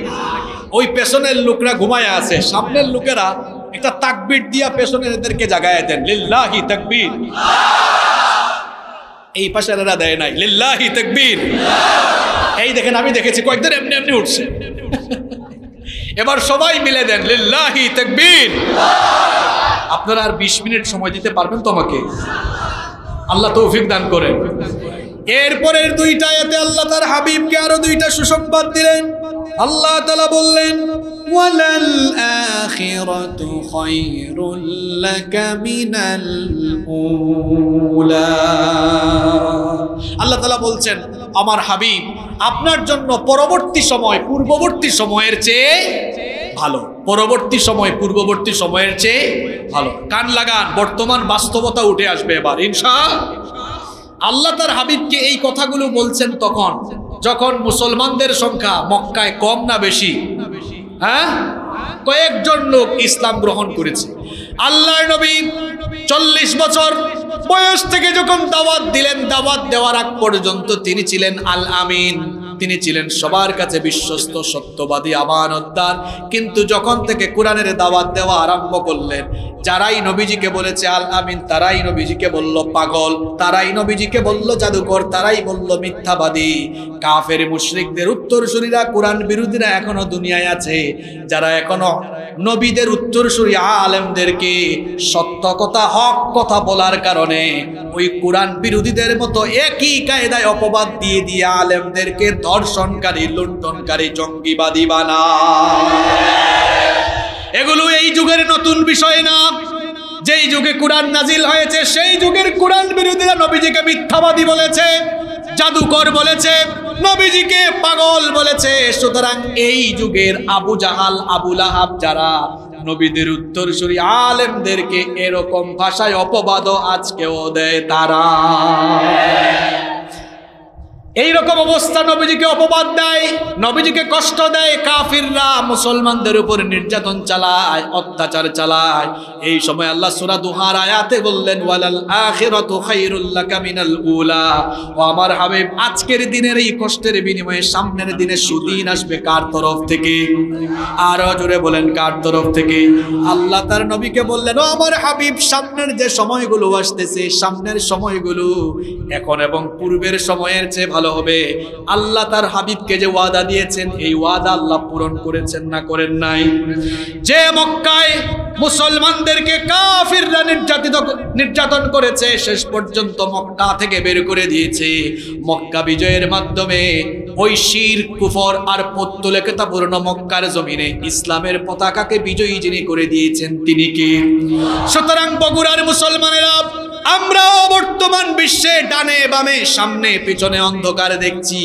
ওই পেছনের লোকরা ঘুমায় আছে। সামনের লোকেরা একটা তাকবির দিয়া পেছনের এদেরকে জাগায় দেন। লিল্লাহি তাকবীর। এই পাশের এরা দেয় নাই। লিল্লাহি তাকবীর। এই দেখেন, আমি দেখেছি কয়েকদিন এমনি এমনি উঠছে। এবার সবাই মিলে দেন। লিল্লাহি তাকবীর। আপনারা আর বিশ মিনিট সময় দিতে পারবেন তোমাকে? আল্লাহ আল্লাহ তৌফিক দান করেন। এরপরের দুইটা এতে আল্লাহ তার হাবিবকে আরও দুইটা সুসংবাদ দিলেন। আল্লাহ তালা বললেন আল্লাহ তালা বলছেন, আমার হাবিব, আপনার জন্য পরবর্তী সময়, পূর্ববর্তী সময়ের চেয়ে ভালো। পরবর্তী সময়, পূর্ববর্তী সময়ের চেয়ে ভালো। কান লাগান, বর্তমান বাস্তবতা উঠে আসবে এবার, ইনশা আল্লাহ তার হাবিবকে এই কথাগুলো বলছেন তখন, যখন মুসলমানদের সংখ্যা মক্কায় কম না বেশি হ্যাঁ? কয়েকজন লোক ইসলাম গ্রহণ করেছে। আল্লাহর নবী চল্লিশ বছর বয়স থেকে যখন দাওয়াত দিলেন, দাওয়াত দেওয়ার আগ পর্যন্ত তিনি ছিলেন আল আমিন তিনি ছিলেন সবার কাছে বিশ্বস্ত সত্যবাদী আমানতদার। কিন্তু যখন থেকে কোরআনের দাওয়াত দেওয়া আরম্ভ করলেন যারাই নবীজিকে বলেছে, আল আমিন তারাই নবীজিকে বলল, পাগল তারাই নবীজিকে বলল, জাদুকর তারাই বলল, মিথ্যাবাদী কাফের মুশরিকদের উত্তরসূরিরা কোরআন বিরোধীরা এখনও দুনিয়ায় আছে। যারা এখনও নবীদের উত্তরসূরি আলেমদেরকে সত্য কথা হক কথা বলার কারণে ওই কোরআন বিরোধীদের মতো একই কায়দায় অপবাদ দিয়ে দিয়ে আলেমদেরকে ধর্ষণকারী লুণ্ঠনকারী, জঙ্গিবাদী বানা এগুলো এই যুগের নতুন বিষয় না। যেই যুগে কোরআন নাজিল হয়েছে, সেই যুগের কোরআন বিরোধীরা নবীজিকে মিথ্যাবাদী বলেছে, জাদুকর বলেছে, নবীজিকে পাগল বলেছে। সুতরাং এই যুগের আবু জাহাল আবুল আহাব যারা নবীদের উত্তরসূরি আলেমদেরকে এরকম ভাষায় অপবাদও আজকেও দেয় তারা। এই রকম অবস্থা নবীজিকে অপবাদ দেয়, নবীজিকে কষ্ট দেয়, কাফিররা মুসলমানদের উপর নির্যাতন চালায়, অত্যাচার চালায়। এই সময় আল্লাহ সূরা দুহার আয়াতে বললেন, ওয়ালাল আখিরাতু খায়রুল লাকা মিনাল উলা। ও আমার হাবিব, আজকের দিনের এই কষ্টের বিনিময়ে সামনের দিনে সুদিন আসবে কার তরফ থেকে? আর জোরে বলেন, কার তরফ থেকে? আল্লাহ তার নবীকে বললেন, ও আমার হাবিব, সামনের যে সময়গুলো আসতেছে, সামনের সময়গুলো এখন এবং পূর্বের সময়ের চেয়ে ভালো হবে, আল্লাহ তার হাবিবকে যে ওয়াদা দিয়েছেন, এই ওয়াদা আল্লাহ পূরণ করেছেন না করেন নাই। যে মক্কায় মুসলমানদেরকে কাফিররা নির্যাতিত, নির্যাতন করেছে, শেষ পর্যন্ত মক্কা থেকে বের করে দিয়েছে। মক্কা বিজয়ের মাধ্যমে ওই শির, কুফর আর পত্তলেকতাপূর্ণ মক্কার জমিনে ইসলামের পতাকাকে বিজয়ী যিনি করে দিয়েছেন তিনি কে? সুতরাং বগুড়ার মুসলমানেরা আমরাও বর্তমান বিশ্বে ডানে বামে, সামনে পিছনে অন্ধকার দেখছি।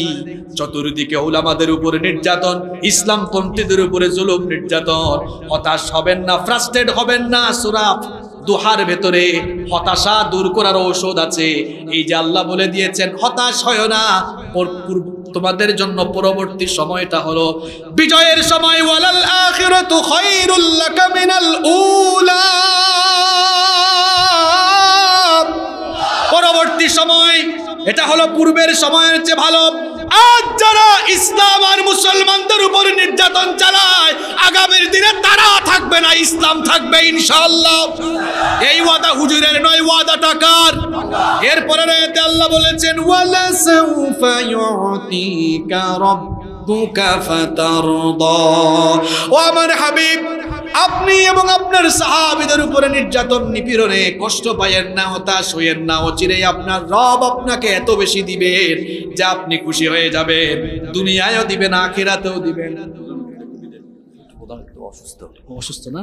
চতুর্দিকে ওলামাদের উপরে নির্যাতন ইসলাম পন্থীদের উপরে জুলুম, নির্যাতন। হতাশ হবেন না ফ্রাস্ট্রেট হবেন না সুরাফ দুহার ভেতরে হতাশা দূর করার ঔষধ আছে। এই যে আল্লাহ বলে দিয়েছেন, হতাশ হয় না। তোমাদের জন্য পরবর্তী সময়টা হলো, বিজয়ের সময়, ওয়ালাল আখিরাতু খায়রুল লাকা মিনাল উলা। পরবর্তী সময়, এটা হলো পূর্বের সময়ের চেয়ে ভালো। আজ যারা ইসলাম আর মুসলমানদের উপর নির্যাতন চালায়, আগামীর দিনে তারা থাকবে না, ইসলাম থাকবে, ইনশাআল্লাহ। এই ওয়াদা হুজুরের নয় ওয়াদা টাকার এরপরে আল্লাহ বলেছেন, ওয়ালা সাউফা ইউতিকা রাব্বুকা ফাতারদা ও আমার হাবিব আপনি এবং আপনার সাহাবিদের উপরে নির্যাতন নিপীড়নে কষ্ট পাইয়েন না হতাশ হইয়েন না অচিরে আপনার রব আপনাকে এত বেশি দিবেন যে আপনি খুশি হয়ে যাবেন। দুনিয়ায়ও দিবেন আখিরাতেও দিবেন। অসুস্থ না?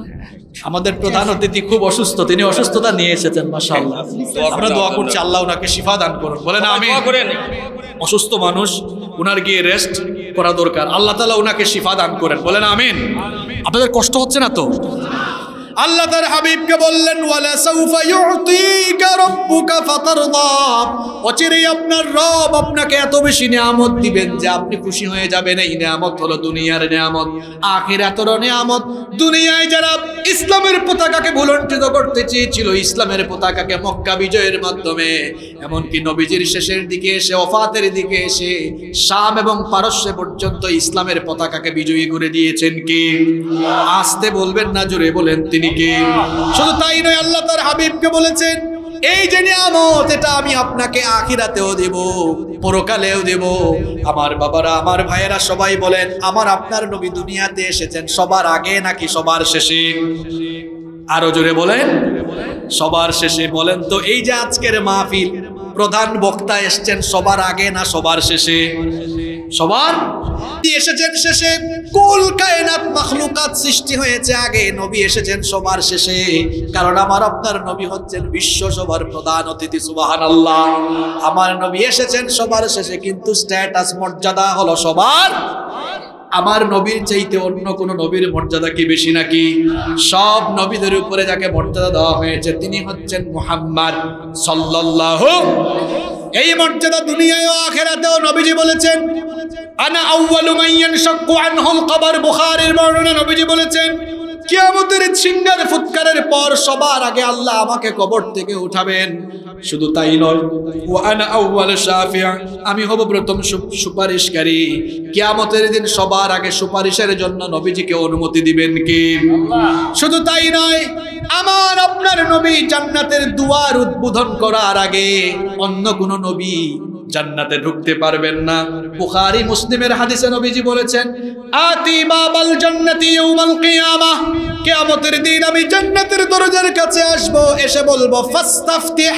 আমাদের প্রধান অতিথি খুব অসুস্থ তিনি অসুস্থতা নিয়ে এসেছেন মাশাআল্লাহ। তো আমরা দোয়া করছি আল্লাহ ওনাকে শিফা দান করুন। বলেন আমি অসুস্থ মানুষ ওনার গিয়ে রেস্ট করা দরকার। আল্লাহ তালা ওনাকে শিফা দান করেন। বলেন আমিন। আপনাদের কষ্ট হচ্ছে না তো? আল্লাহ তার হাবিবকে বললেন অচিরেই আপনার রব আপনাকে এত বেশি নিয়ামত দিবেন যে আপনি খুশি হয়ে যাবেন। এই নিয়ামত হলো দুনিয়ার নিয়ামত। আখিরাতের নিয়ামত। দুনিয়ায় যারা ইসলামের পতাকাকে ভুলণ্ঠিত করতে চেয়েছিল, ইসলামের পতাকাকে মক্কা বিজয়ের মাধ্যমে, এমনকি নবীজির শেষের দিকে এসে অফাতের দিকে এসে, শাম এবং পারস্য পর্যন্ত ইসলামের পতাকাকে বিজয়ী করে দিয়েছেন কে? আসতে বলবেন না, জোরে বলেন তিনি। কে শুধু তাই নয়, আল্লাহ তার হাবিবকে বলেছেন, এই যে নিয়ামত, এটা আমি আপনাকে আখিরাতেও দেব, পরকালেও দেব। আমার বাবারা, আমার ভাইয়েরা সবাই বলেন, আমার আপনার নবী দুনিয়াতে এসেছেন, সবার আগে নাকি সবার শেষে? আরও জোরে বলেন, সবার শেষে। বলেন তো, এই যে আজকের মাহফিল, প্রধান বক্তা এসছেন, সবার আগে না সবার শেষে? সবার এসেছেন শেষে, কুল কায়নাত মাখলুকাত সৃষ্টি হয়েছে আগে। নবী এসেছেন সবার শেষে, কারণ আমার আপনার নবী হচ্ছেন বিশ্ব সবার প্রধান অতিথি সুবাহান আল্লাহ আমার নবী এসেছেন সবার শেষে, কিন্তু স্ট্যাটাস মর্যাদা হলো সবার। আমার নবীর চাইতে অন্য কোন নবীর মর্যাদা কি বেশি নাকি? সব নবীদের উপরে যাকে মর্যাদা দেওয়া হয়েছে, তিনি হচ্ছেন মুহাম্মদ সাল্লাল্লাহু এই মর্যাদা দুনিয়ায় ও আখেরাতেও নবীজি বলেছেন। আনা আউয়ালু মাইয়ান শাক্কু আনহুল কবর বুখারীর বর্ণনা নবীজি বলেছেন। কিয়ামতের সিঙ্গার ফুৎকারের পর সবার আগে আল্লাহ আমাকে কবর থেকে উঠাবেন। শুধু তাই নয় আমি হব প্রথম সুপারিশকারী। কিয়ামতের দিন সবার আগে সুপারিশের জন্য নবীজিকে অনুমতি দিবেন কি? শুধু তাই নয়, আমার আপনার নবী জান্নাতের দুয়ার উদ্বোধন করার আগে অন্য কোন নবী জান্নাতে ঢুকতে পারবেন না। বুখারী মুসলিমের হাদিসে নবীজি বলেছেন, আতি বাবাল জান্নাতি ইয়াউমাল কিয়ামাহ কিয়ামতের দিন আমি জান্নাতের দরজার কাছে আসব, এসে বলব, ফাস্তাফতিহ,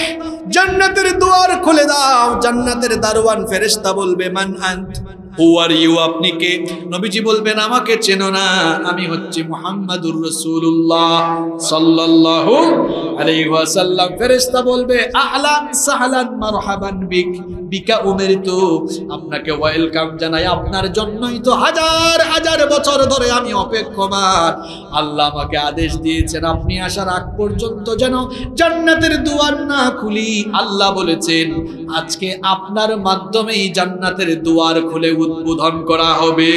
জান্নাতের দুয়ার খুলে দাও। জান্নাতের দারোয়ান ফেরেশতা বলবে, মান আন্ত? আপনার জন্যই তো হাজার হাজার বছর ধরে আমি অপেক্ষমান আল্লাহ আমাকে আদেশ দিয়েছেন, আপনি আসার আগ পর্যন্ত যেন জান্নাতের দুয়ার না খুলি। আল্লাহ বলেছেন, আজকে আপনার মাধ্যমেই জান্নাতের দুয়ার খুলে উদ্বোধন করা হবে।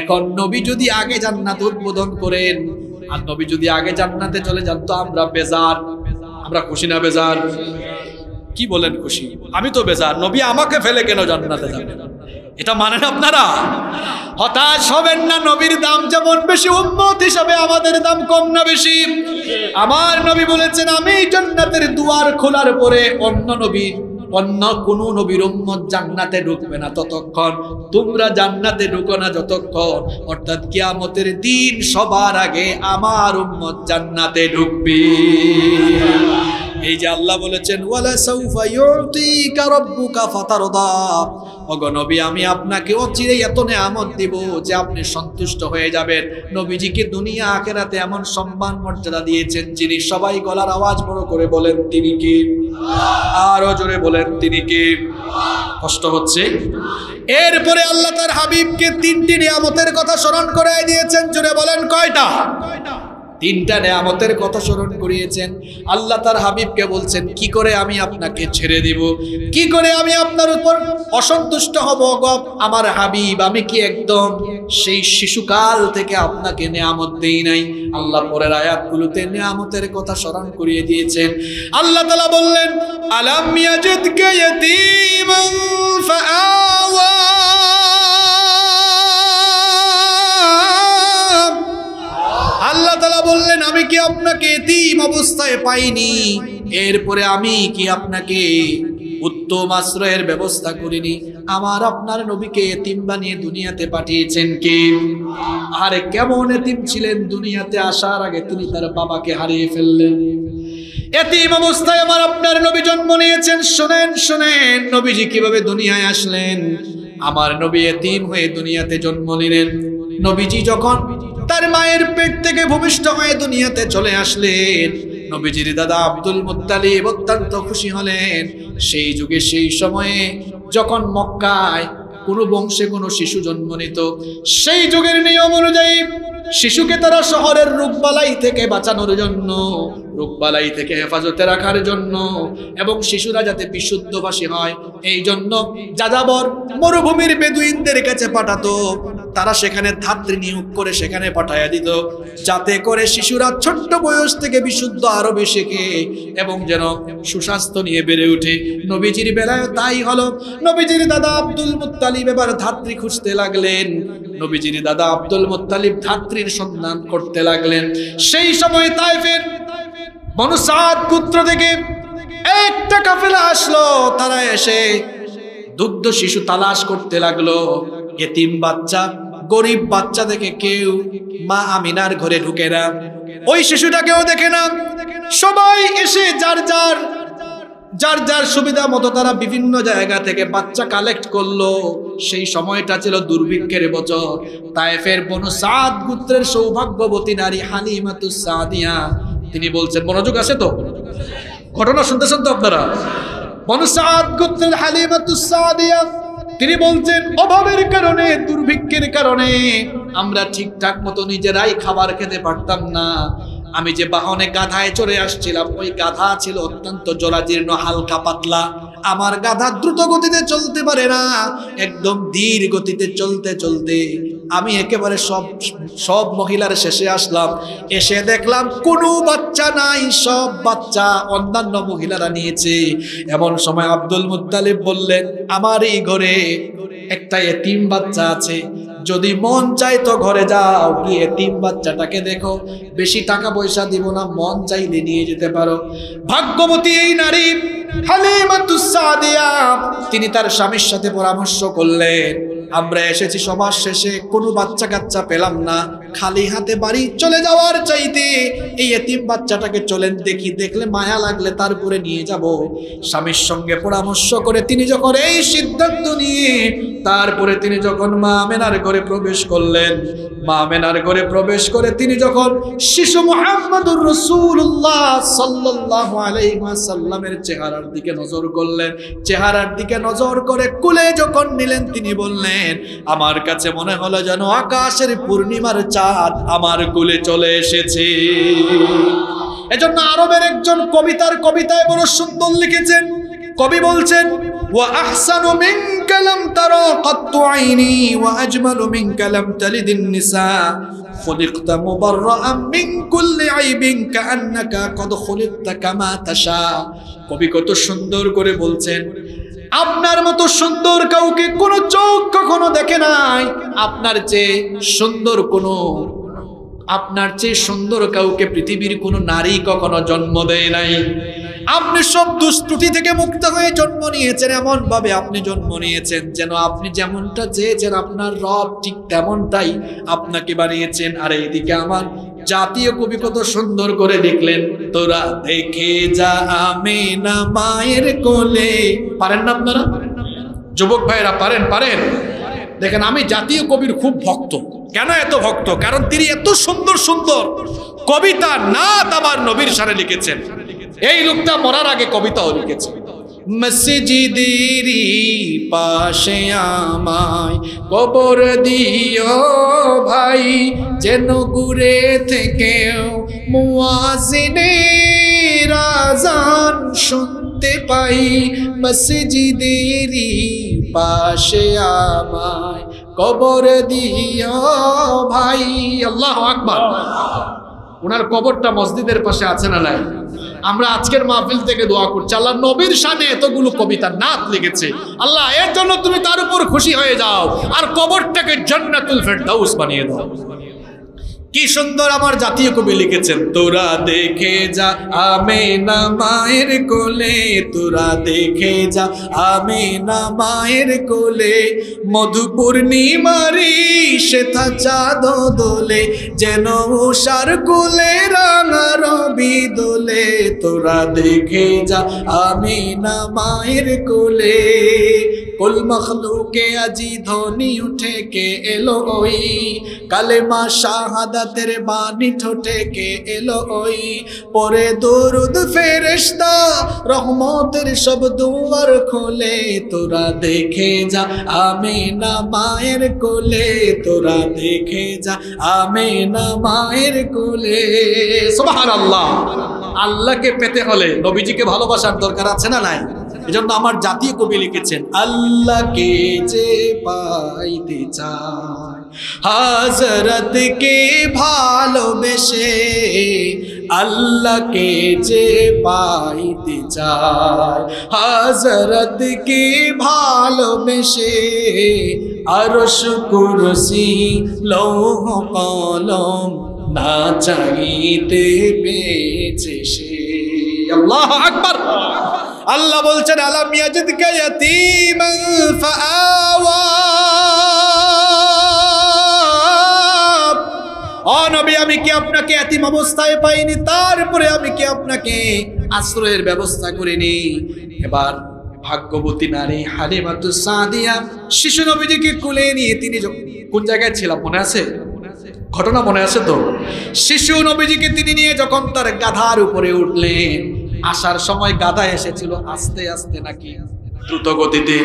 এখন নবী যদি আগে জান্নাত উদ্বোধন করেন, আর নবী যদি আগে জান্নাতে চলে যান, তো আমরা বেজার। আমরা খুশি না বেজার? কি বলেন খুশি? আমি তো বেজার। নবী আমাকে ফেলে কেন জান্নাতে যাবেন এটা মানেন আপনারা? হতাশ হবেন না, নবীর দাম যেমন বেশি, উম্মত হিসাবে আমাদের দাম কম না বেশি। আমার নবী বলেছেন, আমি জান্নাতের দুয়ার খোলার পরে অন্য নবী অন্য কোন নবীর উম্মত জান্নাতে ঢুকবে না ততক্ষণ। তোমরা জান্নাতে ঢুকো না যতক্ষণ। অর্থাৎ কিয়ামতের দিন সবার আগে আমার উম্মত জান্নাতে ঢুকবে। এই যে আল্লাহ বলেছেন নবী, আমি আপনাকে অচিরেই এত নেয়ামত দিব যে আপনি সন্তুষ্ট হয়ে যাবেন। নবীজিকে দুনিয়া আখেরাতে এমন সম্মান মর্যাদা দিয়েছেন যিনি সবাই গলার আওয়াজ বড় করে বলেন, তিনি কি? আরও জোরে বলেন, তিনি কি? কষ্ট হচ্ছে। এরপরে আল্লাহ তার হাবিবকে তিনটি নিয়ামতের কথা স্মরণ করে দিয়েছেন। জোরে বলেন কয়টা কয়টা? তিনটা নেয়ামতের কথা স্মরণ করিয়েছেন। আল্লাহ তার হাবিবকে বলছেন, কি করে আমি আপনাকে ছেড়ে দিব? কি করে আমি আপনার উপর অসন্তুষ্ট হব গো আমার হাবিব? আমি কি একদম সেই শিশুকাল থেকে আপনাকে নেয়ামত দেই নাই? আল্লাহ পরের আয়াতগুলোতে নেয়ামতের কথা স্মরণ করিয়ে দিয়েছেন। আল্লাহ তালা বললেন, আলাম ইয়াজিদকা ইয়াতীমান ফাআওয়া তালা বললেন, আমি কি আপনাকে এতিম অবস্থায় পাইনি? এরপরে আমি কি আপনাকে উত্তম আশ্রয়ের ব্যবস্থা করিনি? আমার আপনার নবীকে এতিম বানিয়ে দুনিয়াতে পাঠিয়েছেন কে? আরে কেমন এতিম ছিলেন দুনিয়াতে আসার আগে তিনি তার বাবাকে হারিয়ে ফেললেন। এতিম অবস্থায় আমার আপনার নবী জন্ম নিয়েছেন। শোনেন শোনেন, নবীজি কীভাবে দুনিয়ায় আসলেন? আমার নবী এতিম হয়ে দুনিয়াতে জন্ম নিলেন। নবীজি যখন তার মায়ের পেট থেকে ভূমিষ্ঠ হয়ে দুনিয়াতে চলে আসলেন। নবীজির দাদা আব্দুল মুত্তালিব অত্যন্ত খুশি হলেন। সেই যুগে, সেই সময়ে যখন মক্কায় কোনো বংশে কোনো শিশু জন্ম নিত, সেই যুগের নিয়ম অনুযায়ী শিশুকে তারা শহরের রোগবালাই থেকে বাঁচানোর জন্য রোগবালাই থেকে হেফাজতে রাখার জন্য, এবং শিশুরা যাতে বিশুদ্ধভাষী হয়, এই জন্য যাযাবর মরুভূমির বেদুইনদের কাছে পাঠাতো। তারা সেখানে ধাত্রী নিয়োগ করে সেখানে পাঠাইয়া দিত, যাতে করে শিশুরা ছোট্ট বয়স থেকে বিশুদ্ধ আরবি শেখে এবং যেন সুস্বাস্থ্য নিয়ে বেড়ে ওঠে নবীজির বেলায় তাই হলো। নবীজির দাদা আব্দুল মুত্তালিব এবার ধাত্রী খুঁজতে লাগলেন। নবীজির দাদা আব্দুল মুত্তালিব ধাত্রীর সন্ধান করতে লাগলেন। সেই সময় তাইফের বনু সাদ পুত্র থেকে একটা কাফেলা আসলো। তারা এসে দুগ্ধ শিশু তালাশ করতে লাগল। এতিম বাচ্চা, গরিব বাচ্চা দেখে কেউ মা আমিনার ঘরে ঢুকে না। ওই শিশুটাকেও দেখে না। সবাই এসে যার যার যার যার সুবিধা মতো তারা বিভিন্ন জায়গা থেকে বাচ্চা কালেক্ট করল। সেই সময়টা ছিল দুর্ভিক্ষের বছর। তাইফের বনু সাদ গুত্রের সৌভাগ্যবতী নারী হালিমাতুস সাদিয়া। তিনি বলছেন, মনোযোগ আছে তো? ঘটনা শুনতেছেন তো আপনারা। বনু সাদ গুত্রের হালিমাতুস সাদিয়া, তিনি বলছেন, অভাবের কারণে, দুর্ভিক্ষের কারণে আমরা ঠিকঠাক মতো নিজেরাই খাবার খেতে পারতাম না। আমি যে বাহনে গাধায় চড়ে আসছিলাম, ওই গাধা ছিল অত্যন্ত জরাজীর্ণ হালকা পাতলা। আমার গাধা দ্রুত গতিতে চলতে পারে না, একদম ধীর গতিতে চলতে চলতে। আমি একেবারে সব সব মহিলার শেষে আসলাম। এসে দেখলাম কোনো বাচ্চা নাই, সব বাচ্চা অন্যান্য মহিলারা নিয়েছে। এমন সময় আব্দুল মুত্তালিব বললেন আমার এই ঘরে একটা এতিম বাচ্চা আছে যদি মন চাই তো ঘরে যাও, গিয়ে তিন বাচ্চাটাকে দেখো। বেশি টাকা পয়সা দিব না, মন চাইলে নিয়ে যেতে পারো। ভাগ্যবতী এই নারী তিনি তার স্বামীর সাথে পরামর্শ করলেন। আমরা এসেছি সবার শেষে, কোনো বাচ্চা কাচ্চা পেলাম না। খালি হাতে বাড়ি চলে যাওয়ার চাইতে এই এতিম বাচ্চাটাকে চলেন দেখি, দেখলে মায়া লাগলে তারপরে নিয়ে যাব। স্বামীর সঙ্গে পরামর্শ করে তিনি যখন এই সিদ্ধান্ত নিয়ে, তারপরে তিনি যখন মা মেনার ঘরে প্রবেশ করলেন, মা মেনার ঘরে প্রবেশ করে তিনি যখন শিশু মোহাম্মদুর রসুল্লাহ সাল্লাল্লাহু আলাইহি ওয়াসাল্লামের চেহারার দিকে নজর করলেন, চেহারার দিকে নজর করে কুলে যখন নিলেন তিনি বললেন আমার কাছে মনে হলো যেন আকাশের পূর্ণিমার চাঁদ আমার কুলে চলে এসেছে এজন্য আরবের একজন কবিতার কবিতায় বড় সুন্দর লিখেছেন কবি বলছেন ওয়া আহসানু মিনকা লাম তারা কাত্তু আইনি ওয়া আজমালু মিনকা লাম তালিদিন নিসা خلقت مبرأ من كل عيب كأنك قد خلقت كما تشاء কবি কত সুন্দর করে বলছেন আপনার মতো সুন্দর কাউকে কোনো চোখ কখনো দেখে নাই। আপনার চেয়ে সুন্দর কোনো, আপনার চেয়ে সুন্দর কাউকে পৃথিবীর কোনো নারী কখনো জন্ম দেয় নাই। আপনি সব দুষ্ত্রুটি থেকে মুক্ত হয়ে জন্ম নিয়েছেন এমন ভাবে আপনি জন্ম নিয়েছেন, যেন আপনি যেমনটা চেয়েছেন, আপনার রব ঠিক তেমনটাই আপনাকে বানিয়েছেন। আর এইদিকে আমার জাতীয় কবি কত সুন্দর করে লিখলেন, তোরা দেখে যা আমি না মায়ের কোলে। পারেন না আপনারা? যুবক ভাইরা পারেন পারেন। দেখেন, আমি জাতীয় কবির খুব ভক্ত। কেন এত ভক্ত? কারণ তিনি এত সুন্দর সুন্দর কবিতা না আমার নবীর সারে লিখেছেন। এই লোকটা মরার আগে কবিতাও লিখেছে। মসজিদেরই পাশে আমায় কবর দিও ভাই, যেন গুরে থেকেও মুয়াজিনের আজান শুনতে পাই। মসজিদেরই পাশে আমায় কবর দিও ভাই। আল্লাহ আকবার। ওনার কবরটা মসজিদের পাশে আছে না নাই? আমরা আজকের মাহফিল থেকে দোয়া করছি। আল্লাহ নবীর সামনে এতগুলো কবিতা নাত লিখেছে। আল্লাহ, এর জন্য তুমি তার উপর খুশি হয়ে যাও। আর কবরটাকে জান্নাতুল ফেরদাউস বানিয়ে দাও। কি সুন্দর আমার জাতীয় কবি লিখেছেন, তোরা দেখে যা আমি না মায়ের কোলে, তোরা দেখে যা আমি না মায়ের কোলে মধু পূর্ণিমারি সেথা চাঁদ দোলে, যেন উষার কোলে রাঙা রবি দোলে, তোরা দেখে যা আমি না মায়ের কোলে, কুল মখলুকে আজি ধ্বনি উঠে কে এলো ওই, কালেমা শাহাদাতের বাণী ঠোঁটে কে এলো ওই? পরে দরুদ ফেরেশতা রহমতের সব দুয়ার খোলে, তোরা দেখে যা আমি না মায়ের কোলে, তোরা দেখে যা আমি না মায়ের কোলে। সুবহানাল্লাহ। আল্লাহকে পেতে হলে নবীজিকে ভালোবাসার দরকার আছে না নাই? এজন্য আমার জাতীয় কবি লিখেছেন, আল্লাহকে যে পাইতে চায় হাজরত কে ভালোবেসে আল্লাহকে যে পাইতে চায় হাজরত কে ভালোবেসে আরশ কুরসি, লৌহ কলম না চাইতে পেয়েছে সে। আল্লাহ আকবার। আল্লাহ বলছেন, আলাম ইয়াজিদকা ও আমি কি আপনাকে এতিম অবস্থায় পাইনি? তারপরে আমি কি আপনাকে আশ্রয়ের ব্যবস্থা করিনি? এবার ভাগ্যবতী নারী হালিমাতু সাদিয়া, শিশু নবীজিকে কুলে নিয়ে তিনি কোন জায়গায় ছিলাম, মনে আছে? ঘটনা মনে আছে তো? শিশু নবীজিকে তিনি নিয়ে যখন তার গাধার উপরে উঠলেন আসার সময় গাধা এসেছিল আস্তে আস্তে নাকি? দ্রুত গতিতে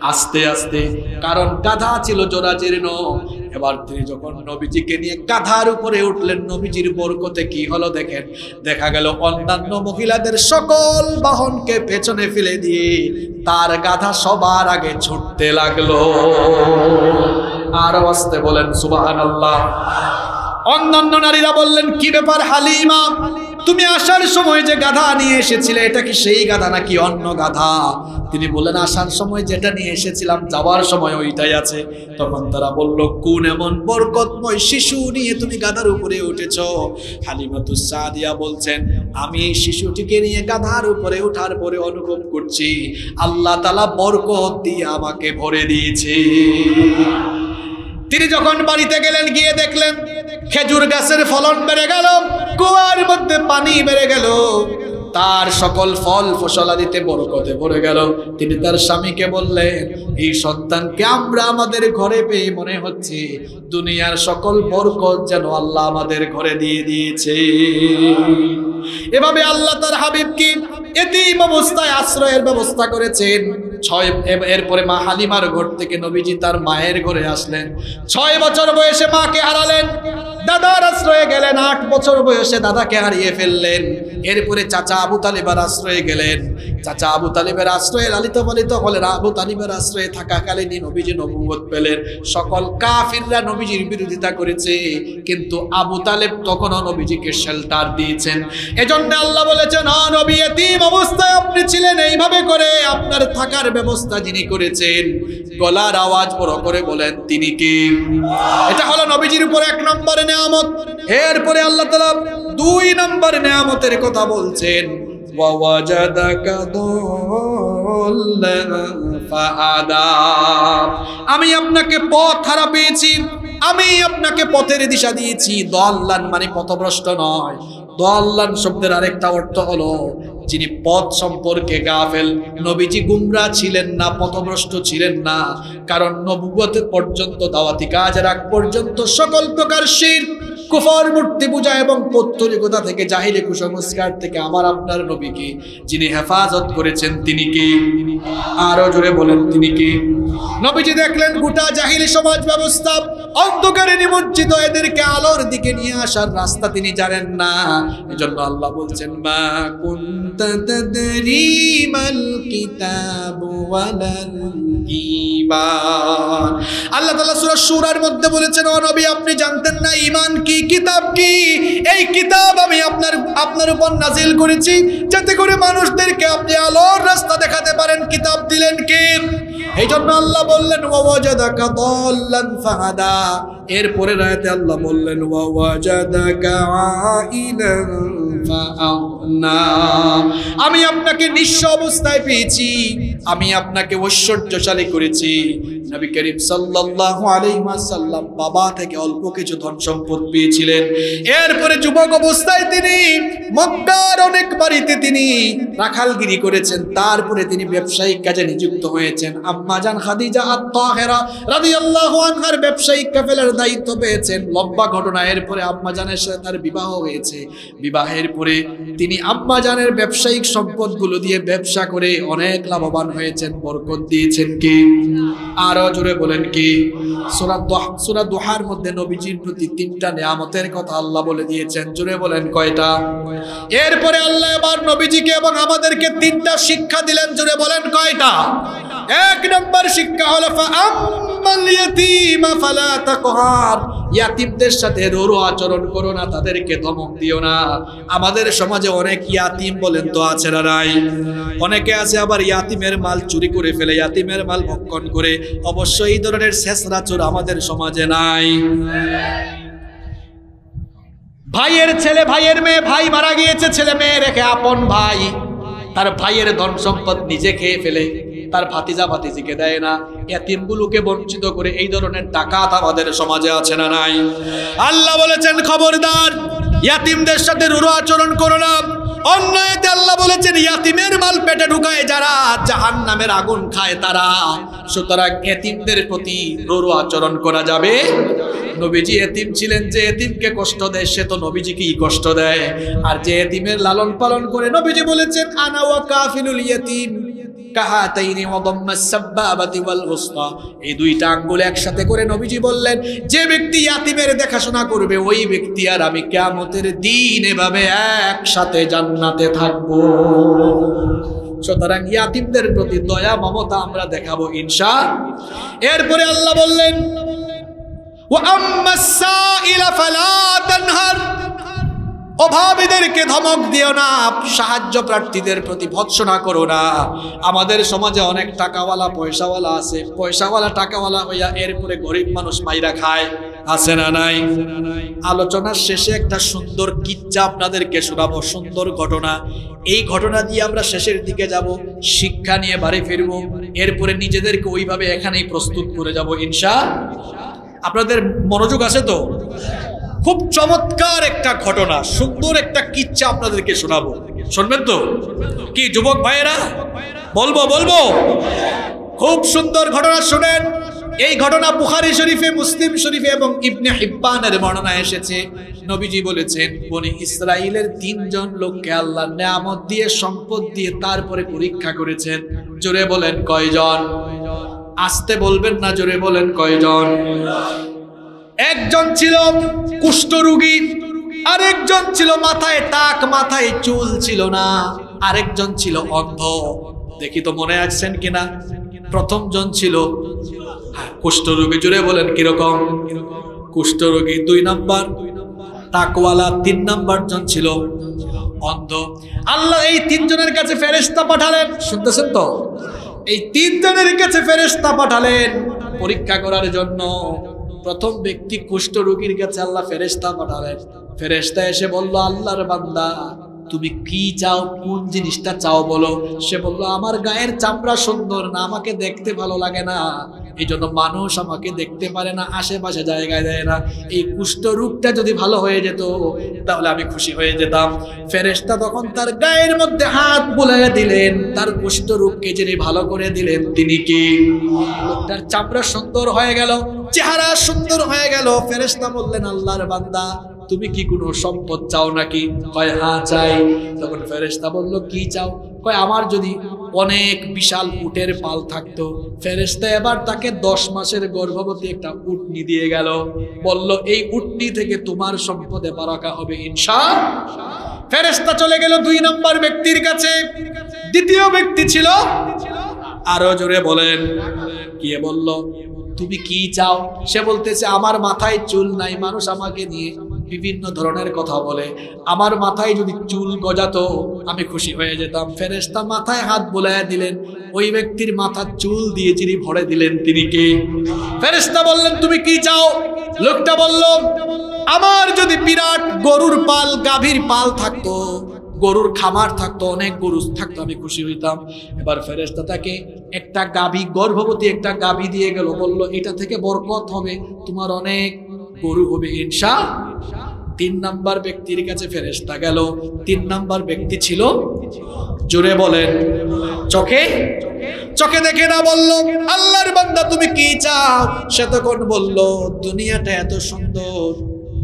আস্তে আস্তে। কারণ গাধা ছিল জোড়াজীর্ণ এবার তিনি যখন নবীজিকে নিয়ে গাধার উপরে উঠলেন নবীজির বরকতে কি হলো দেখেন। দেখা গেল অন্যান্য মহিলাদের সকল বাহনকে পেছনে ফেলে দিয়ে তার গাধা সবার আগে ছুটতে লাগল। আরও আসতে বলেন আল্লাহ অন্যান্য নারীরা বললেন কি ব্যাপার হালিমা? তুমি আসার সময় যে গাধা নিয়ে এসেছিলে, এটা কি সেই গাধা নাকি অন্য গাধা? তিনি বললেন, আসার সময় যেটা নিয়ে এসেছিলাম, যাওয়ার সময় ওইটাই আছে। তখন তারা বলল, কোন এমন বরকতময় শিশু নিয়ে তুমি গাধার উপরে উঠেছ? হালিমাতু সাদিয়া বলছেন, আমি শিশুটিকে নিয়ে গাধার উপরে ওঠার পরে অনুভব করছি, আল্লাহ তালা বরকত দিয়ে আমাকে ভরে দিয়েছে। তিনি যখন বাড়িতে গেলেন, গিয়ে দেখলেন খেজুর গাছের ফলন বেড়ে গেল, কুয়ার মধ্যে পানি বেড়ে গেল। তার সকল ফল ফসলাদিতে বরকতে ভরে গেল। তিনি তার স্বামীকে বললেন, এই সন্তানকে আমরা আমাদের ঘরে পেয়ে মনে হচ্ছে, দুনিয়ার সকল বরকত যেন আল্লাহ আমাদের ঘরে দিয়ে দিয়েছে। এভাবে আল্লাহ তার হাবিবকে এতিম অবস্থায় আশ্রয়ের ব্যবস্থা করেছেন। ছয় এরপরে মা হালিমার ঘর থেকে নবীজি তার মায়ের ঘরে আসলেন। ছয় বছর বয়সে মাকে হারালেন। দাদার আশ্রয়ে গেলেন। আট বছর বয়সে দাদাকে হারিয়ে ফেললেন। এরপরে চাচা আবু তালিবার আশ্রয়ে গেলেন। চাচা আবু তালিবের আশ্রয়ে লালিত পালিত হলেন। আবু তালিবের আশ্রয়ে থাকাকালীনই নবীজি নবুয়ত পেলেন। সকল কাফিররা নবীজির বিরোধিতা করেছে। কিন্তু আবু তালেব তখনও নবীজিকে শেল্টার দিয়েছেন। এজন্য আল্লাহ বলেছেন "হা নবী, এতিম অবস্থায় আপনি ছিলেন। এইভাবে করে আপনার থাকার ব্যবস্থা যিনি করেছেন, গলার আওয়াজ বড় করে বলেন, তিনি কে? এটা হলো নবীজির উপর এক নম্বর নেয়ামত। এরপরে আল্লাহ তালা দুই নম্বর নেয়ামতের কথা বলছেন আমি আপনাকে পথ হারা পেয়েছি, আমি আপনাকে পথের দিশা দিয়েছি। দল্লান মানে পথভ্রষ্ট নয়, দল্লান শব্দের আরেকটা অর্থ হলো যিনি পথ সম্পর্কে গাফেল, নবীজি গুমরা ছিলেন না, পথভ্রষ্ট ছিলেন না। কারণ নবুয়তের পর্যন্ত, দাওয়াতি কাজ রাখ পর্যন্ত সকল প্রকার শির কুফর মূর্তি পূজা এবং পৌত্তলিকতা থেকে জাহিলি কুসংস্কার থেকে আমার আপনার নবীকে, যিনি হেফাজত করেছেন, তিনি কে? আরও জোরে বলেন, তিনি কে? নবীজি দেখলেন গোটা জাহিলি সমাজ ব্যবস্থা অন্ধকারে নিমজ্জিত, এদেরকে আলোর দিকে নিয়ে আসার রাস্তা তিনি জানেন না। এজন্য আল্লাহ বলছেন, মা কুনতা তাদরি মাল কিতাবু আল্লাহ তাআলা সূরা সূরার মধ্যে বলেছেন, ও নবী, আপনি জানতেন না, ঈমান কি? কিতাব কি? এই কিতাব আমি আপনার আপনার উপর নাজিল করেছি। যাতে করে মানুষদেরকে আপনি আলোর রাস্তা দেখাতে পারেন, কিতাব দিলেন কে? এই জন্য আল্লাহ বললেন ফাহাদা। এরপরে রায়তে আল্লাহ বললেন আমি আপনাকে নিঃস্ব অবস্থায় পেয়েছি। আমি আপনাকে ঐশ্বর্যশালী করেছি। নবী করিম সাল্লাল্লাহু আলাইহি ওয়াসাল্লাম বাবা থেকে অল্প কিছু ধন সম্পদ পেয়েছিলেন। এরপরে যুবক অবস্থায় তিনি মক্কার অনেক বাড়িতে তিনি রাখালগিরি করেছেন। তারপরে তিনি ব্যবসায়িক কাজে নিযুক্ত হয়েছেন। আম্মাজান খাদিজা আত-তাহেরা রাদিয়াল্লাহু আনহার ব্যবসায়িক কাফেলার দায়িত্ব পেয়েছেন। লম্বা ঘটনা। এরপরে আম্মাজানের সাথে তার বিবাহ হয়েছে। বিবাহের পরে তিনি আম্মাজানের ব্যবসায়িক সম্পদগুলো দিয়ে ব্যবসা করে অনেক লাভবান হয়েছেন। বরকত দিয়েছেন কি? আরও জোরে বলেন কি? সূরা দোহা দোহার মধ্যে নবীজির প্রতি তিনটা নিয়ামতের কথা আল্লাহ বলে দিয়েছেন। জোরে বলেন কয়টা? এরপরে আল্লাহ এবার নবীজিকে এবং আমাদেরকে তিনটা শিক্ষা দিলেন। জোরে বলেন কয়টা? এক নম্বর শিক্ষা হলো আমাদের সমাজে অনেক বলেন তো আছে অনেকে আছে আবার ইয়াতিমের মাল চুরি করে ফেলে, ইয়াতিমের মাল ভক্ষণ করে। অবশ্যই এই ধরনের শেষরা চোর আমাদের সমাজে নাই। ভাইয়ের ছেলে, ভাইয়ের মেয়ে, ভাই মারা গিয়েছে, ছেলে মেয়ে রেখে আপন ভাই। তার ভাইয়ের ধন সম্পদ নিজে খেয়ে ফেলে, তার ভাতিজা ভাতিজিকে দেয় না। এতিমগুলোকে বঞ্চিত করে এই ধরনের ডাকাত আমাদের সমাজে আছে না নাই? আল্লাহ বলেছেন, খবরদার ইয়াতিমদের সাথে রুরু আচরণ করো না। অন্যায়তে আল্লাহ বলেছেন, ইয়াতিমের মাল পেটে ঢুকায় যারা জাহান নামের আগুন খায় তারা। সুতরাং এতিমদের প্রতি রুরু আচরণ করা যাবে। নবীজি এতিম ছিলেন যে এতিমকে কষ্ট দেয়, সে তো নবীজিকেই কষ্ট দেয়। আর যে এতিমের লালন পালন করে নবীজি বলেছেন আনাওয়া কাফিলুল ইয়াতিম। কাহাতাইনি এই দুইটা আঙ্গুল একসাথে করে নবীজি বললেন, যে ব্যক্তি ইয়াতিমের দেখাশোনা করবে, ওই ব্যক্তি আর আমি কিয়ামতের দিন এভাবে একসাথে জান্নাতে থাকব। সুতরাং ইয়াতিমদের প্রতি দয়া, মমতা আমরা দেখাবো ইনসা এরপরে আল্লাহ বললেন অভাবীদেরকে ধমক দিও না, সাহায্য প্রার্থীদের প্রতি ভৎসনা করো না। আমাদের সমাজে অনেক টাকাওয়ালা, পয়সাওয়ালা আছে। পয়সাওয়ালা, টাকাওয়ালা হইয়া এরপরে গরিব মানুষ মাইরা খায়। আছে না নাই? আলোচনার শেষে একটা সুন্দর কিচ্ছা আপনাদেরকে শোনাবো, সুন্দর ঘটনা। এই ঘটনা দিয়ে আমরা শেষের দিকে যাব, শিক্ষা নিয়ে বাড়ি ফিরব। এরপরে নিজেদেরকে ওইভাবে এখানেই প্রস্তুত করে যাব, ইনশা। আপনাদের মনোযোগ আছে তো? খুব চমৎকার একটা ঘটনা, সুন্দর একটা কিচ্ছা আপনাদেরকে শোনাবো। শুনবেন তো? কি যুবক ভাইয়েরা? বলব বলব? খুব সুন্দর ঘটনা শুনেন। এই ঘটনা বুখারী শরীফে, মুসলিম শরীফে এবং ইবনে হিব্বানের বর্ণনা এসেছে। নবীজি বলেছেন, বনি ইসরাইলের তিনজন লোককে আল্লাহ নেয়ামত দিয়ে, সম্পদ দিয়ে তারপরে পরীক্ষা করেছেন। জোরে বলেন কয়জন? আসতে বলবেন না, জোরে বলেন কয়জন? একজন ছিল কুষ্ঠরোগী আরেকজন ছিল মাথায় টাক মাথায় চুল ছিল না আরেকজন ছিল অন্ধ। দেখি তো মনে আছেন কিনা? প্রথম জন ছিল হ্যাঁ, কুষ্ঠরোগী জুড়ে বলেন কীরকম? কুষ্ঠরোগী দুই নাম্বার তাকওয়ালা তিন নাম্বার জন ছিল অন্ধ। আল্লাহ এই তিনজনের কাছে ফেরেস্তা পাঠালেন। শুনতেছেন তো? এই তিনজনের কাছে ফেরেস্তা পাঠালেন পরীক্ষা করার জন্য। প্রথম ব্যক্তি কুষ্ঠ রোগীর কাছে আল্লাহ ফেরেস্তা পাঠালেন। ফেরেস্তা এসে বলল আল্লাহর বান্দা তুমি কি চাও? কোন জিনিসটা চাও বলো? সে বলল, আমার গায়ের চামড়া সুন্দর না, আমাকে দেখতে ভালো লাগে না। এই জন্য মানুষ আমাকে দেখতে পারে না, আশেপাশে জায়গায় দেয় না। এই কুষ্ঠ রোগটা যদি ভালো হয়ে যেত, তাহলে আমি খুশি হয়ে যেতাম। ফেরেস্তা তখন তার গায়ের মধ্যে হাত বুলাই দিলেন। তার কুষ্ঠ রোগকে যিনি ভালো করে দিলেন, তিনি কি? লোকটার চামড়া সুন্দর হয়ে গেল, চেহারা সুন্দর হয়ে গেল। ফেরেস্তা বললেন, আল্লাহর বান্দা তুমি কি কোনো সম্পদ চাও নাকি? কয় হ্যাঁ চাই। তখন ফেরেস্তা বলল, কি চাও? কয়, আমার যদি অনেক বিশাল উটের পাল থাকতো। ফেরেস্তা এবার তাকে দশ মাসের গর্ভবতী একটা উটনি দিয়ে গেল। বলল, এই উটনি থেকে তোমার সম্পদে বারাকা হবে ইনশা ফেরেস্তা চলে গেল দুই নম্বর ব্যক্তির কাছে। দ্বিতীয় ব্যক্তি ছিল আরও জোরে বলেন কে বলল, তুমি কি চাও? সে বলতেছে, আমার মাথায় চুল নাই, মানুষ আমাকে নিয়ে বিভিন্ন ধরনের কথা বলে। আমার মাথায় যদি চুল গজাতো, আমি খুশি হয়ে যেতাম। ফেরেস্তা মাথায় হাত বোলায় দিলেন। ওই ব্যক্তির মাথার চুল দিয়ে যিনি ভরে দিলেন তিনি কে? ফেরেস্তা বললেন, তুমি কি চাও? লোকটা বলল, আমার যদি বিরাট গরুর পাল, গাভীর পাল থাকতো, গরুর খামার থাকতো, অনেক গরু থাকতো, আমি খুশি হইতাম। এবার ফেরেস্তা তাকে একটা গাভী, গর্ভবতী একটা গাভী দিয়ে গেল। বলল, এটা থেকে বরকত হবে। তোমার অনেক গরু হবে ইনশা তিন নাম্বার ব্যক্তির কাছে ফেরেস্তা গেল। তিন নাম্বার ব্যক্তি ছিল জোরে বলেন, চোখে? চোখে দেখে না বলল, আল্লাহর বান্দা, তুমি কি চাও? সে তখন বলল, দুনিয়াটা এত সুন্দর।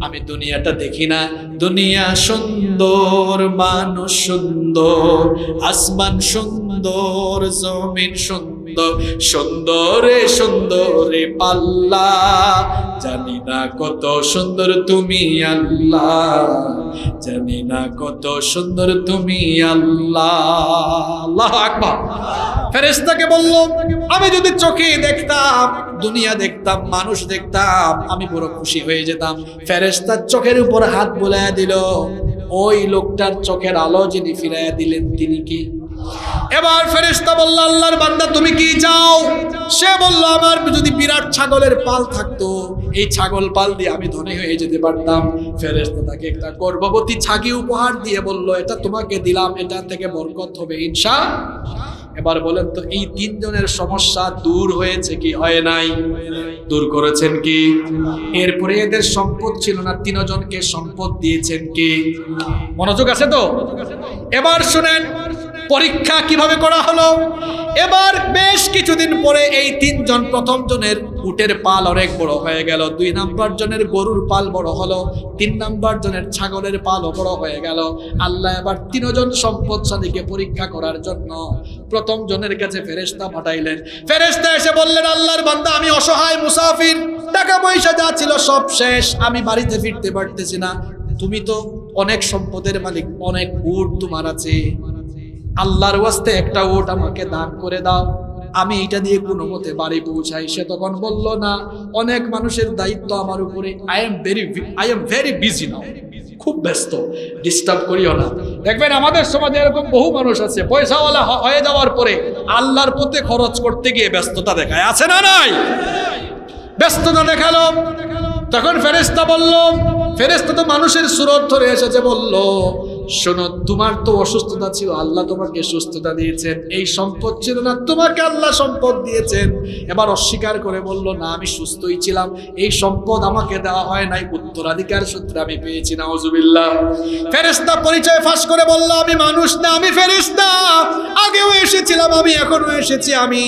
আমি দুনিয়াটা দেখি না। দুনিয়া সুন্দর, মানুষ সুন্দর, আসমান সুন্দর, জমিন সুন্দর। সুন্দরে সুন্দরে পাল্লা। জানি না কত সুন্দর তুমি আল্লাহ, জানি না কত সুন্দর তুমি আল্লাহ। আকবার। ফেরেস্তাকে বলল, আমি যদি চোখে দেখতাম, দুনিয়া দেখতাম, মানুষ দেখতাম, আমি বড় খুশি হয়ে যেতাম। ফেরেস্তার চোখের উপর হাত বোলায়া দিল। ওই লোকটার চোখের আলো যিনি ফিরাইয়া দিলেন, তিনি কি? এবার ফেরেস্তা বলল, আল্লাহর বান্দা, তুমি কি চাও? সে বলল, আমার যদি বিরাট ছাগলের পাল থাকতো, এই ছাগল পাল দিয়ে আমি ধনী হয়ে যেতে পারতাম। ফেরেস্তা তাকে একটা গর্ভবতী ছাগি উপহার দিয়ে বলল, এটা তোমাকে দিলাম, এটা থেকে বরকত হবে, ইনশা এবার বলেন, তো এই তিনজনের সমস্যা দূর হয়েছে কি, হয় নাই? দূর করেছেন কি? এরপরে এদের সম্পদ ছিল না, তিনজনকে সম্পদ দিয়েছেন কি? মনোযোগ আছে তো? এবার শুনেন পরীক্ষা কীভাবে করা হলো? এবার বেশ কিছুদিন পরে এই তিনজন প্রথম জনের উটের পাল অনেক বড় হয়ে গেল। দুই নাম্বার জনের গরুর পাল বড় হলো, তিন নাম্বার জনের ছাগলের পালও বড় হয়ে গেল। আল্লাহ এবার তিনজন সম্পদশালীকে পরীক্ষা করার জন্য প্রথম জনের কাছে ফেরেস্তা পাঠাইলেন। ফেরেস্তা এসে বললেন, আল্লাহর বান্দা, আমি অসহায় মুসাফির। টাকা পয়সা যা ছিল সব শেষ। আমি বাড়িতে ফিরতে পারতেছি না। তুমি তো অনেক সম্পদের মালিক, অনেক উট তোমার আছে। আল্লাহর ওয়াস্তে একটা ওট আমাকে দান করে দাও। আমি এটা দিয়ে কোনো মতে বাড়ি পৌঁছাই। সে তখন বলল, না, অনেক মানুষের দায়িত্ব আমার উপরে। I am very I am very busy now খুব ব্যস্ত। ডিস্টার্ব করিও না। দেখবেন আমাদের সমাজে এরকম বহু মানুষ আছে। পয়সাওয়ালা হয়ে যাওয়ার পরে আল্লাহর পথে খরচ করতে গিয়ে ব্যস্ততা দেখায়। আছে না নাই? ব্যস্ততা দেখাল। তখন ফেরেস্তা বলল ফেরেস্তা তো মানুষের সুরত ধরে এসেছে বলল শোনো, তোমার তো অসুস্থতা ছিল, আল্লাহ তোমাকে সুস্থতা দিয়েছেন। এই সম্পদ ছিল না, তোমাকে আল্লাহ সম্পদ দিয়েছেন। এবার অস্বীকার করে বলল, না, আমি সুস্থই ছিলাম। এই সম্পদ আমাকে দেওয়া হয় নাই। উত্তরাধিকার সূত্রে আমি পেয়েছি না অজুবিল্লাহ ফেরেস্তা পরিচয় ফাঁস করে বলল, আমি মানুষ না, আমি ফেরেস্তা আগেও এসেছিলাম, আমি এখনও এসেছি, আমি।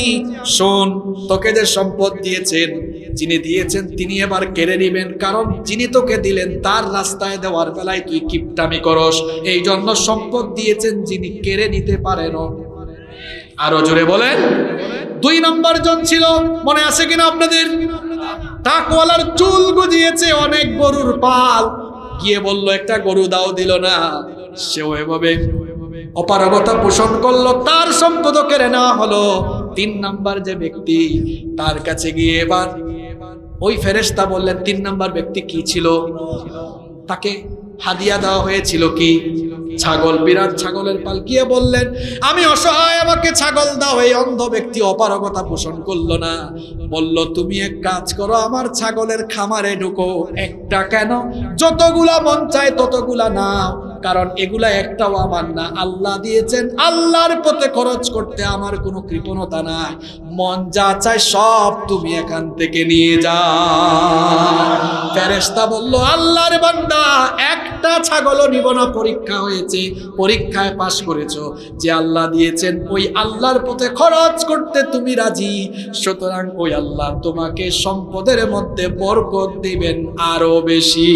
শোন, তোকে যে সম্পদ দিয়েছেন যিনি দিয়েছেন, তিনি এবার কেড়ে নিবেন। কারণ যিনি তোকে দিলেন, তার রাস্তায় দেওয়ার বেলায় তুই কিপটামি করস। এই জন্য সম্পদ দিয়েছেন যিনি কেড়ে নিতে পারেন। আরও জোরে বলেন। দুই নম্বর জন ছিল, মনে আছে কিনা আপনাদের? টাকওয়ালার চুল গজিয়েছে অনেক গরুর পাল। গিয়ে বলল, একটা গরু দাও, দিল না। সেও এভাবে অপারগতা পোষণ করল। তার সম্পদ কেড়ে নেওয়া হলো তিন নাম্বার যে ব্যক্তি, তার কাছে গিয়ে এবার ওই ফেরেশতা বললেন, তিন নাম্বার ব্যক্তি কি ছিল? তাকে হাদিয়া দেওয়া হয়েছিল কি? ছাগল, বিরাট ছাগলের পাল গিয়ে বললেন, আমি অসহায়, আমাকে ছাগল দাও। এই অন্ধ ব্যক্তি অপারগতা পোষণ করল না। বলল, তুমি এক কাজ করো, আমার ছাগলের খামারে ঢুকো। একটা কেন? যতগুলা মন চায় ততগুলা নাও। কারণ এগুলা একটাও আমার না। আল্লাহ দিয়েছেন, আল্লাহর পথে খরচ করতে আমার কোনো কৃপণতা নাই। মন যা চায় সব তুমি এখান থেকে নিয়ে যাও। ফেরেশতা বলল, আল্লাহর বান্দা, একটা ছাগলও নিব না। পরীক্ষা হয়েছে, পরীক্ষায় পাশ করেছ। যে আল্লাহ দিয়েছেন, ওই আল্লাহর পথে খরচ করতে তুমি রাজি। সুতরাং ওই আল্লাহ তোমাকে সম্পদের মধ্যে বরকত দিবেন আরও বেশি।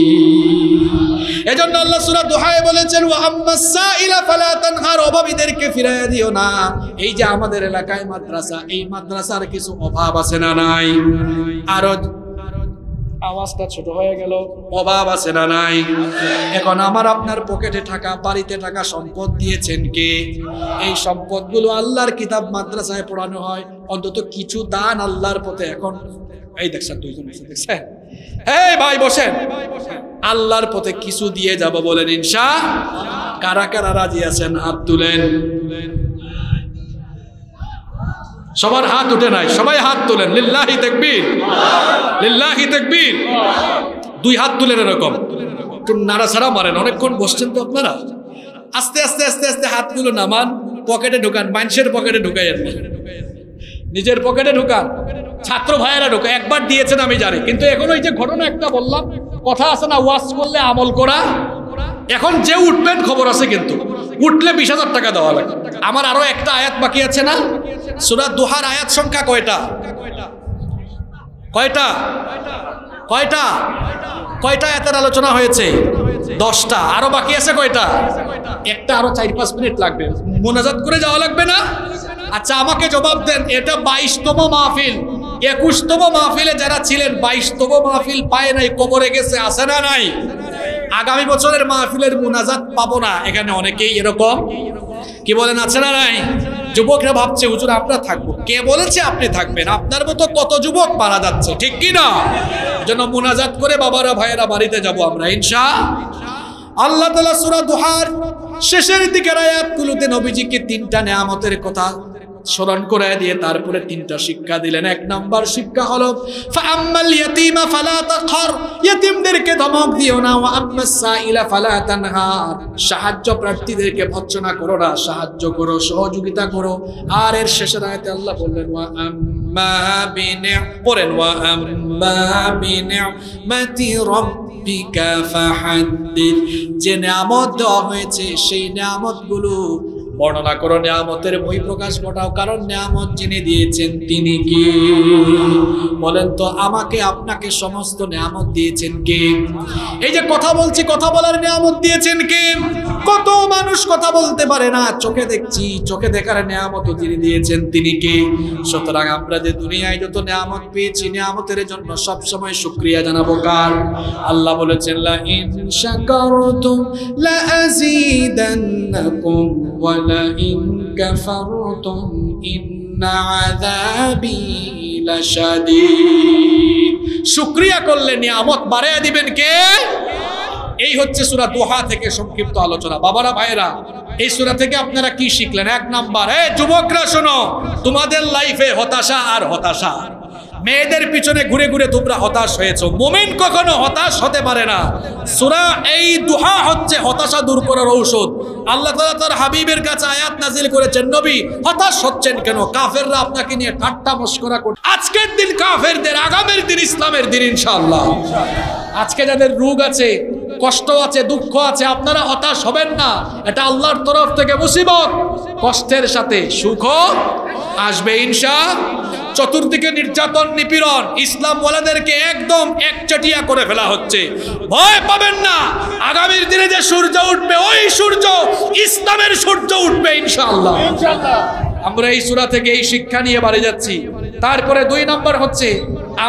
এজন্য আল্লাহ সূরা দোহায় বলেছেন, ওয়া আম্মাস সাইলা ফালা তানহার। অভাবীদেরকে ফিরাইয়া দিও না। এই যে আমাদের এলাকায় মাদ্রাসা, এই মাদ্রাসার কিছু অভাব আছে না নাই? আরও আওয়াজটা ছোট হয়ে গেল। অভাব আছে না নাই? এখন আমার আপনার পকেটে টাকা বাড়িতে টাকা সম্পদ দিয়েছেন কে? এই সম্পদগুলো আল্লাহর কিতাব মাদ্রাসায় পড়ানো হয়। অন্তত কিছু দান আল্লাহর পথে এখন এই দেখছেন দুইজন দেখছেন? এই ভাই বসেন। আল্লাহর পথে কিছু দিয়ে যাব বলেন ইনশা কারা কারা রাজি আছেন? হাত তুলেন। সবার হাত উঠে নাই, সবাই হাত তুলেন। লিল্লাহি তাকবীর। লিল্লাহি তাকবীর। দুই হাত তুলেন এরকম। একটু নাড়াছাড়া মারেন, অনেকক্ষণ বসছেন তো আপনারা? আস্তে আস্তে আস্তে আস্তে হাতগুলো নামান, পকেটে ঢুকান, মানুষের পকেটে ঢুকাইয়েন। নিজের পকেটে ঢুকান। ছাত্র ভাইয়েরা ঢুকা একবার দিয়েছেন আমি জানি, কিন্তু এখন ওই যে ঘটনা একটা বললাম, কথা আছে না ওয়াশ করলে আমল করা এখন যে উঠবেন, খবর আছে কিন্তু। উঠলে বিশ হাজার টাকা দেওয়া লাগে। আমার আরও একটা আয়াত বাকি আছে না? সুরা দুহার আয়াত সংখ্যা কয়টা? কয়টা? কয়টা? কয়টা আয়াতের আলোচনা হয়েছে? দশটা। আরও বাকি আছে কয়টা? একটা আরও চার পাঁচ মিনিট লাগবে। মোনাজাত করে যাওয়া লাগবে না? আচ্ছা আমাকে জবাব দেন, এটা বাইশতম মাহফিল। একুশতম মাহফিলে যারা ছিলেন, বাইশতম মাহফিল পায় নাই, কবরে গেছে, আছে না নাই? আগামী বছরের মাহফিলের মুনাজাত পাবো না। এখানে অনেকেই এরকম। কি বলেন, আছে না নাই? যুবকরা ভাবছে, হুজুর, আমরা থাকব। কে বলেছে, আপনি থাকবেন? আপনার মতো কত যুবক মারা যাচ্ছে, ঠিক কি না? জন্য মুনাজাত করে বাবারা, ভাইয়েরা বাড়িতে যাব আমরা, ইনশা আল্লাহ তালা সুরা দুহার শেষের দিকের আয়াতগুলোতে নবীজিকে তিনটা নেয়ামতের কথা স্মরণ করে দিয়ে তারপরে তিনটা শিক্ষা দিলেন। এক নাম্বার শিক্ষা হলো ধমক দিও না সাহায্য প্রার্থীদেরকে ভৎসনা করো না সাহায্য করো সহযোগিতা করো আর এর শেষের আয়াতে আল্লাহ বললেন, ওয়া আম্মা ওয়া যে নিয়ামত দেওয়া হয়েছে সেই নিয়ামতগুলো বর্ণনা করো নিয়ামতের বই প্রকাশ ঘটাও, কারণ নিয়ামত যিনি দিয়েছেন তিনি কি? বলেন তো, আমাকে আপনাকে সমস্ত নিয়ামত দিয়েছেন কে? এই যে কথা বলছি, কথা বলার নিয়ামত দিয়েছেন কে? কত মানুষ কথা বলতে পারে না, চোখে দেখছি, চোখে দেখার নিয়ামত যিনি দিয়েছেন তিনি কে? সুতরাং আমরা যে দুনিয়ায় যত নিয়ামত পেয়েছি, নিয়ামতের জন্য সব সময় শুকরিয়া জানাব কার? আল্লাহ বলেছেন, লা ইন শাকারতুম লা আযীদান্নাকুম ওয়া ইন কাফারতুম ইন্না আযাবি লাশাদীদ শুকরিয়া করলে নিয়ামত বাড়ায়া দিবেন কে? এই হচ্ছে সুরা দোহা থেকে সংক্ষিপ্ত আলোচনা। বাবারা ভাইরা এই সুরা থেকে আপনারা কি শিখলেন? এক নাম্বার। এ যুবকরা শোনো, তোমাদের লাইফে হতাশা আর হতাশা। মেয়েদের পিছনে ঘুরে ঘুরে তোমরা হতাশ হয়েছ। মোমেন কখনো হতাশ হতে পারে না। সুরা এই দুহা হচ্ছে হতাশা দূর করার ঔষধ। আল্লাহ তাআলা তার হাবিবের কাছে আয়াত নাজিল করেছেন, নবী, হতাশ হচ্ছেন কেন? কাফেররা আপনাকে নিয়ে ঠাট্টা মস্করা করে আজকের দিন কাফেরদের, আগামের দিন ইসলামের দিন, ইনশাআল্লাহ। আজকে যাদের রোগ আছে, কষ্ট আছে, দুঃখ আছে, আপনারা হতাশ হবেন না। এটা আল্লাহর তরফ থেকে মুসিবত। কষ্টের সাথে সুখ আসবে ইনশা। চতুর্দিকে নির্যাতন, নিপীড়ন, ইসলাম ওয়ালাদেরকে একদম একচটিয়া করে ফেলা হচ্ছে। ভয় পাবেন না। আগামীর দিনে যে সূর্য উঠবে, ওই সূর্য ইসলামের সূর্য উঠবে ইনশাআল্লাহ। আমরা এই সূরা থেকে এই শিক্ষা নিয়ে বাড়ি যাচ্ছি। তারপরে দুই নম্বর হচ্ছে,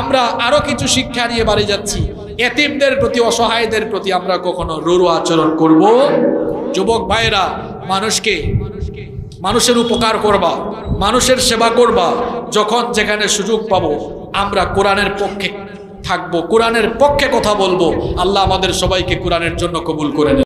আমরা আরও কিছু শিক্ষা নিয়ে বাড়ি যাচ্ছি। এতিমদের প্রতি, অসহায়দের প্রতি আমরা কখনো রুরু আচরণ করব? যুবক ভাইরা মানুষকে মানুষের উপকার করবা, মানুষের সেবা করবা, যখন যেখানে সুযোগ পাবো, আমরা কোরআনের পক্ষে থাকব, কোরআনের পক্ষে কথা বলব। আল্লাহ আমাদের সবাইকে কোরআনের জন্য কবুল করে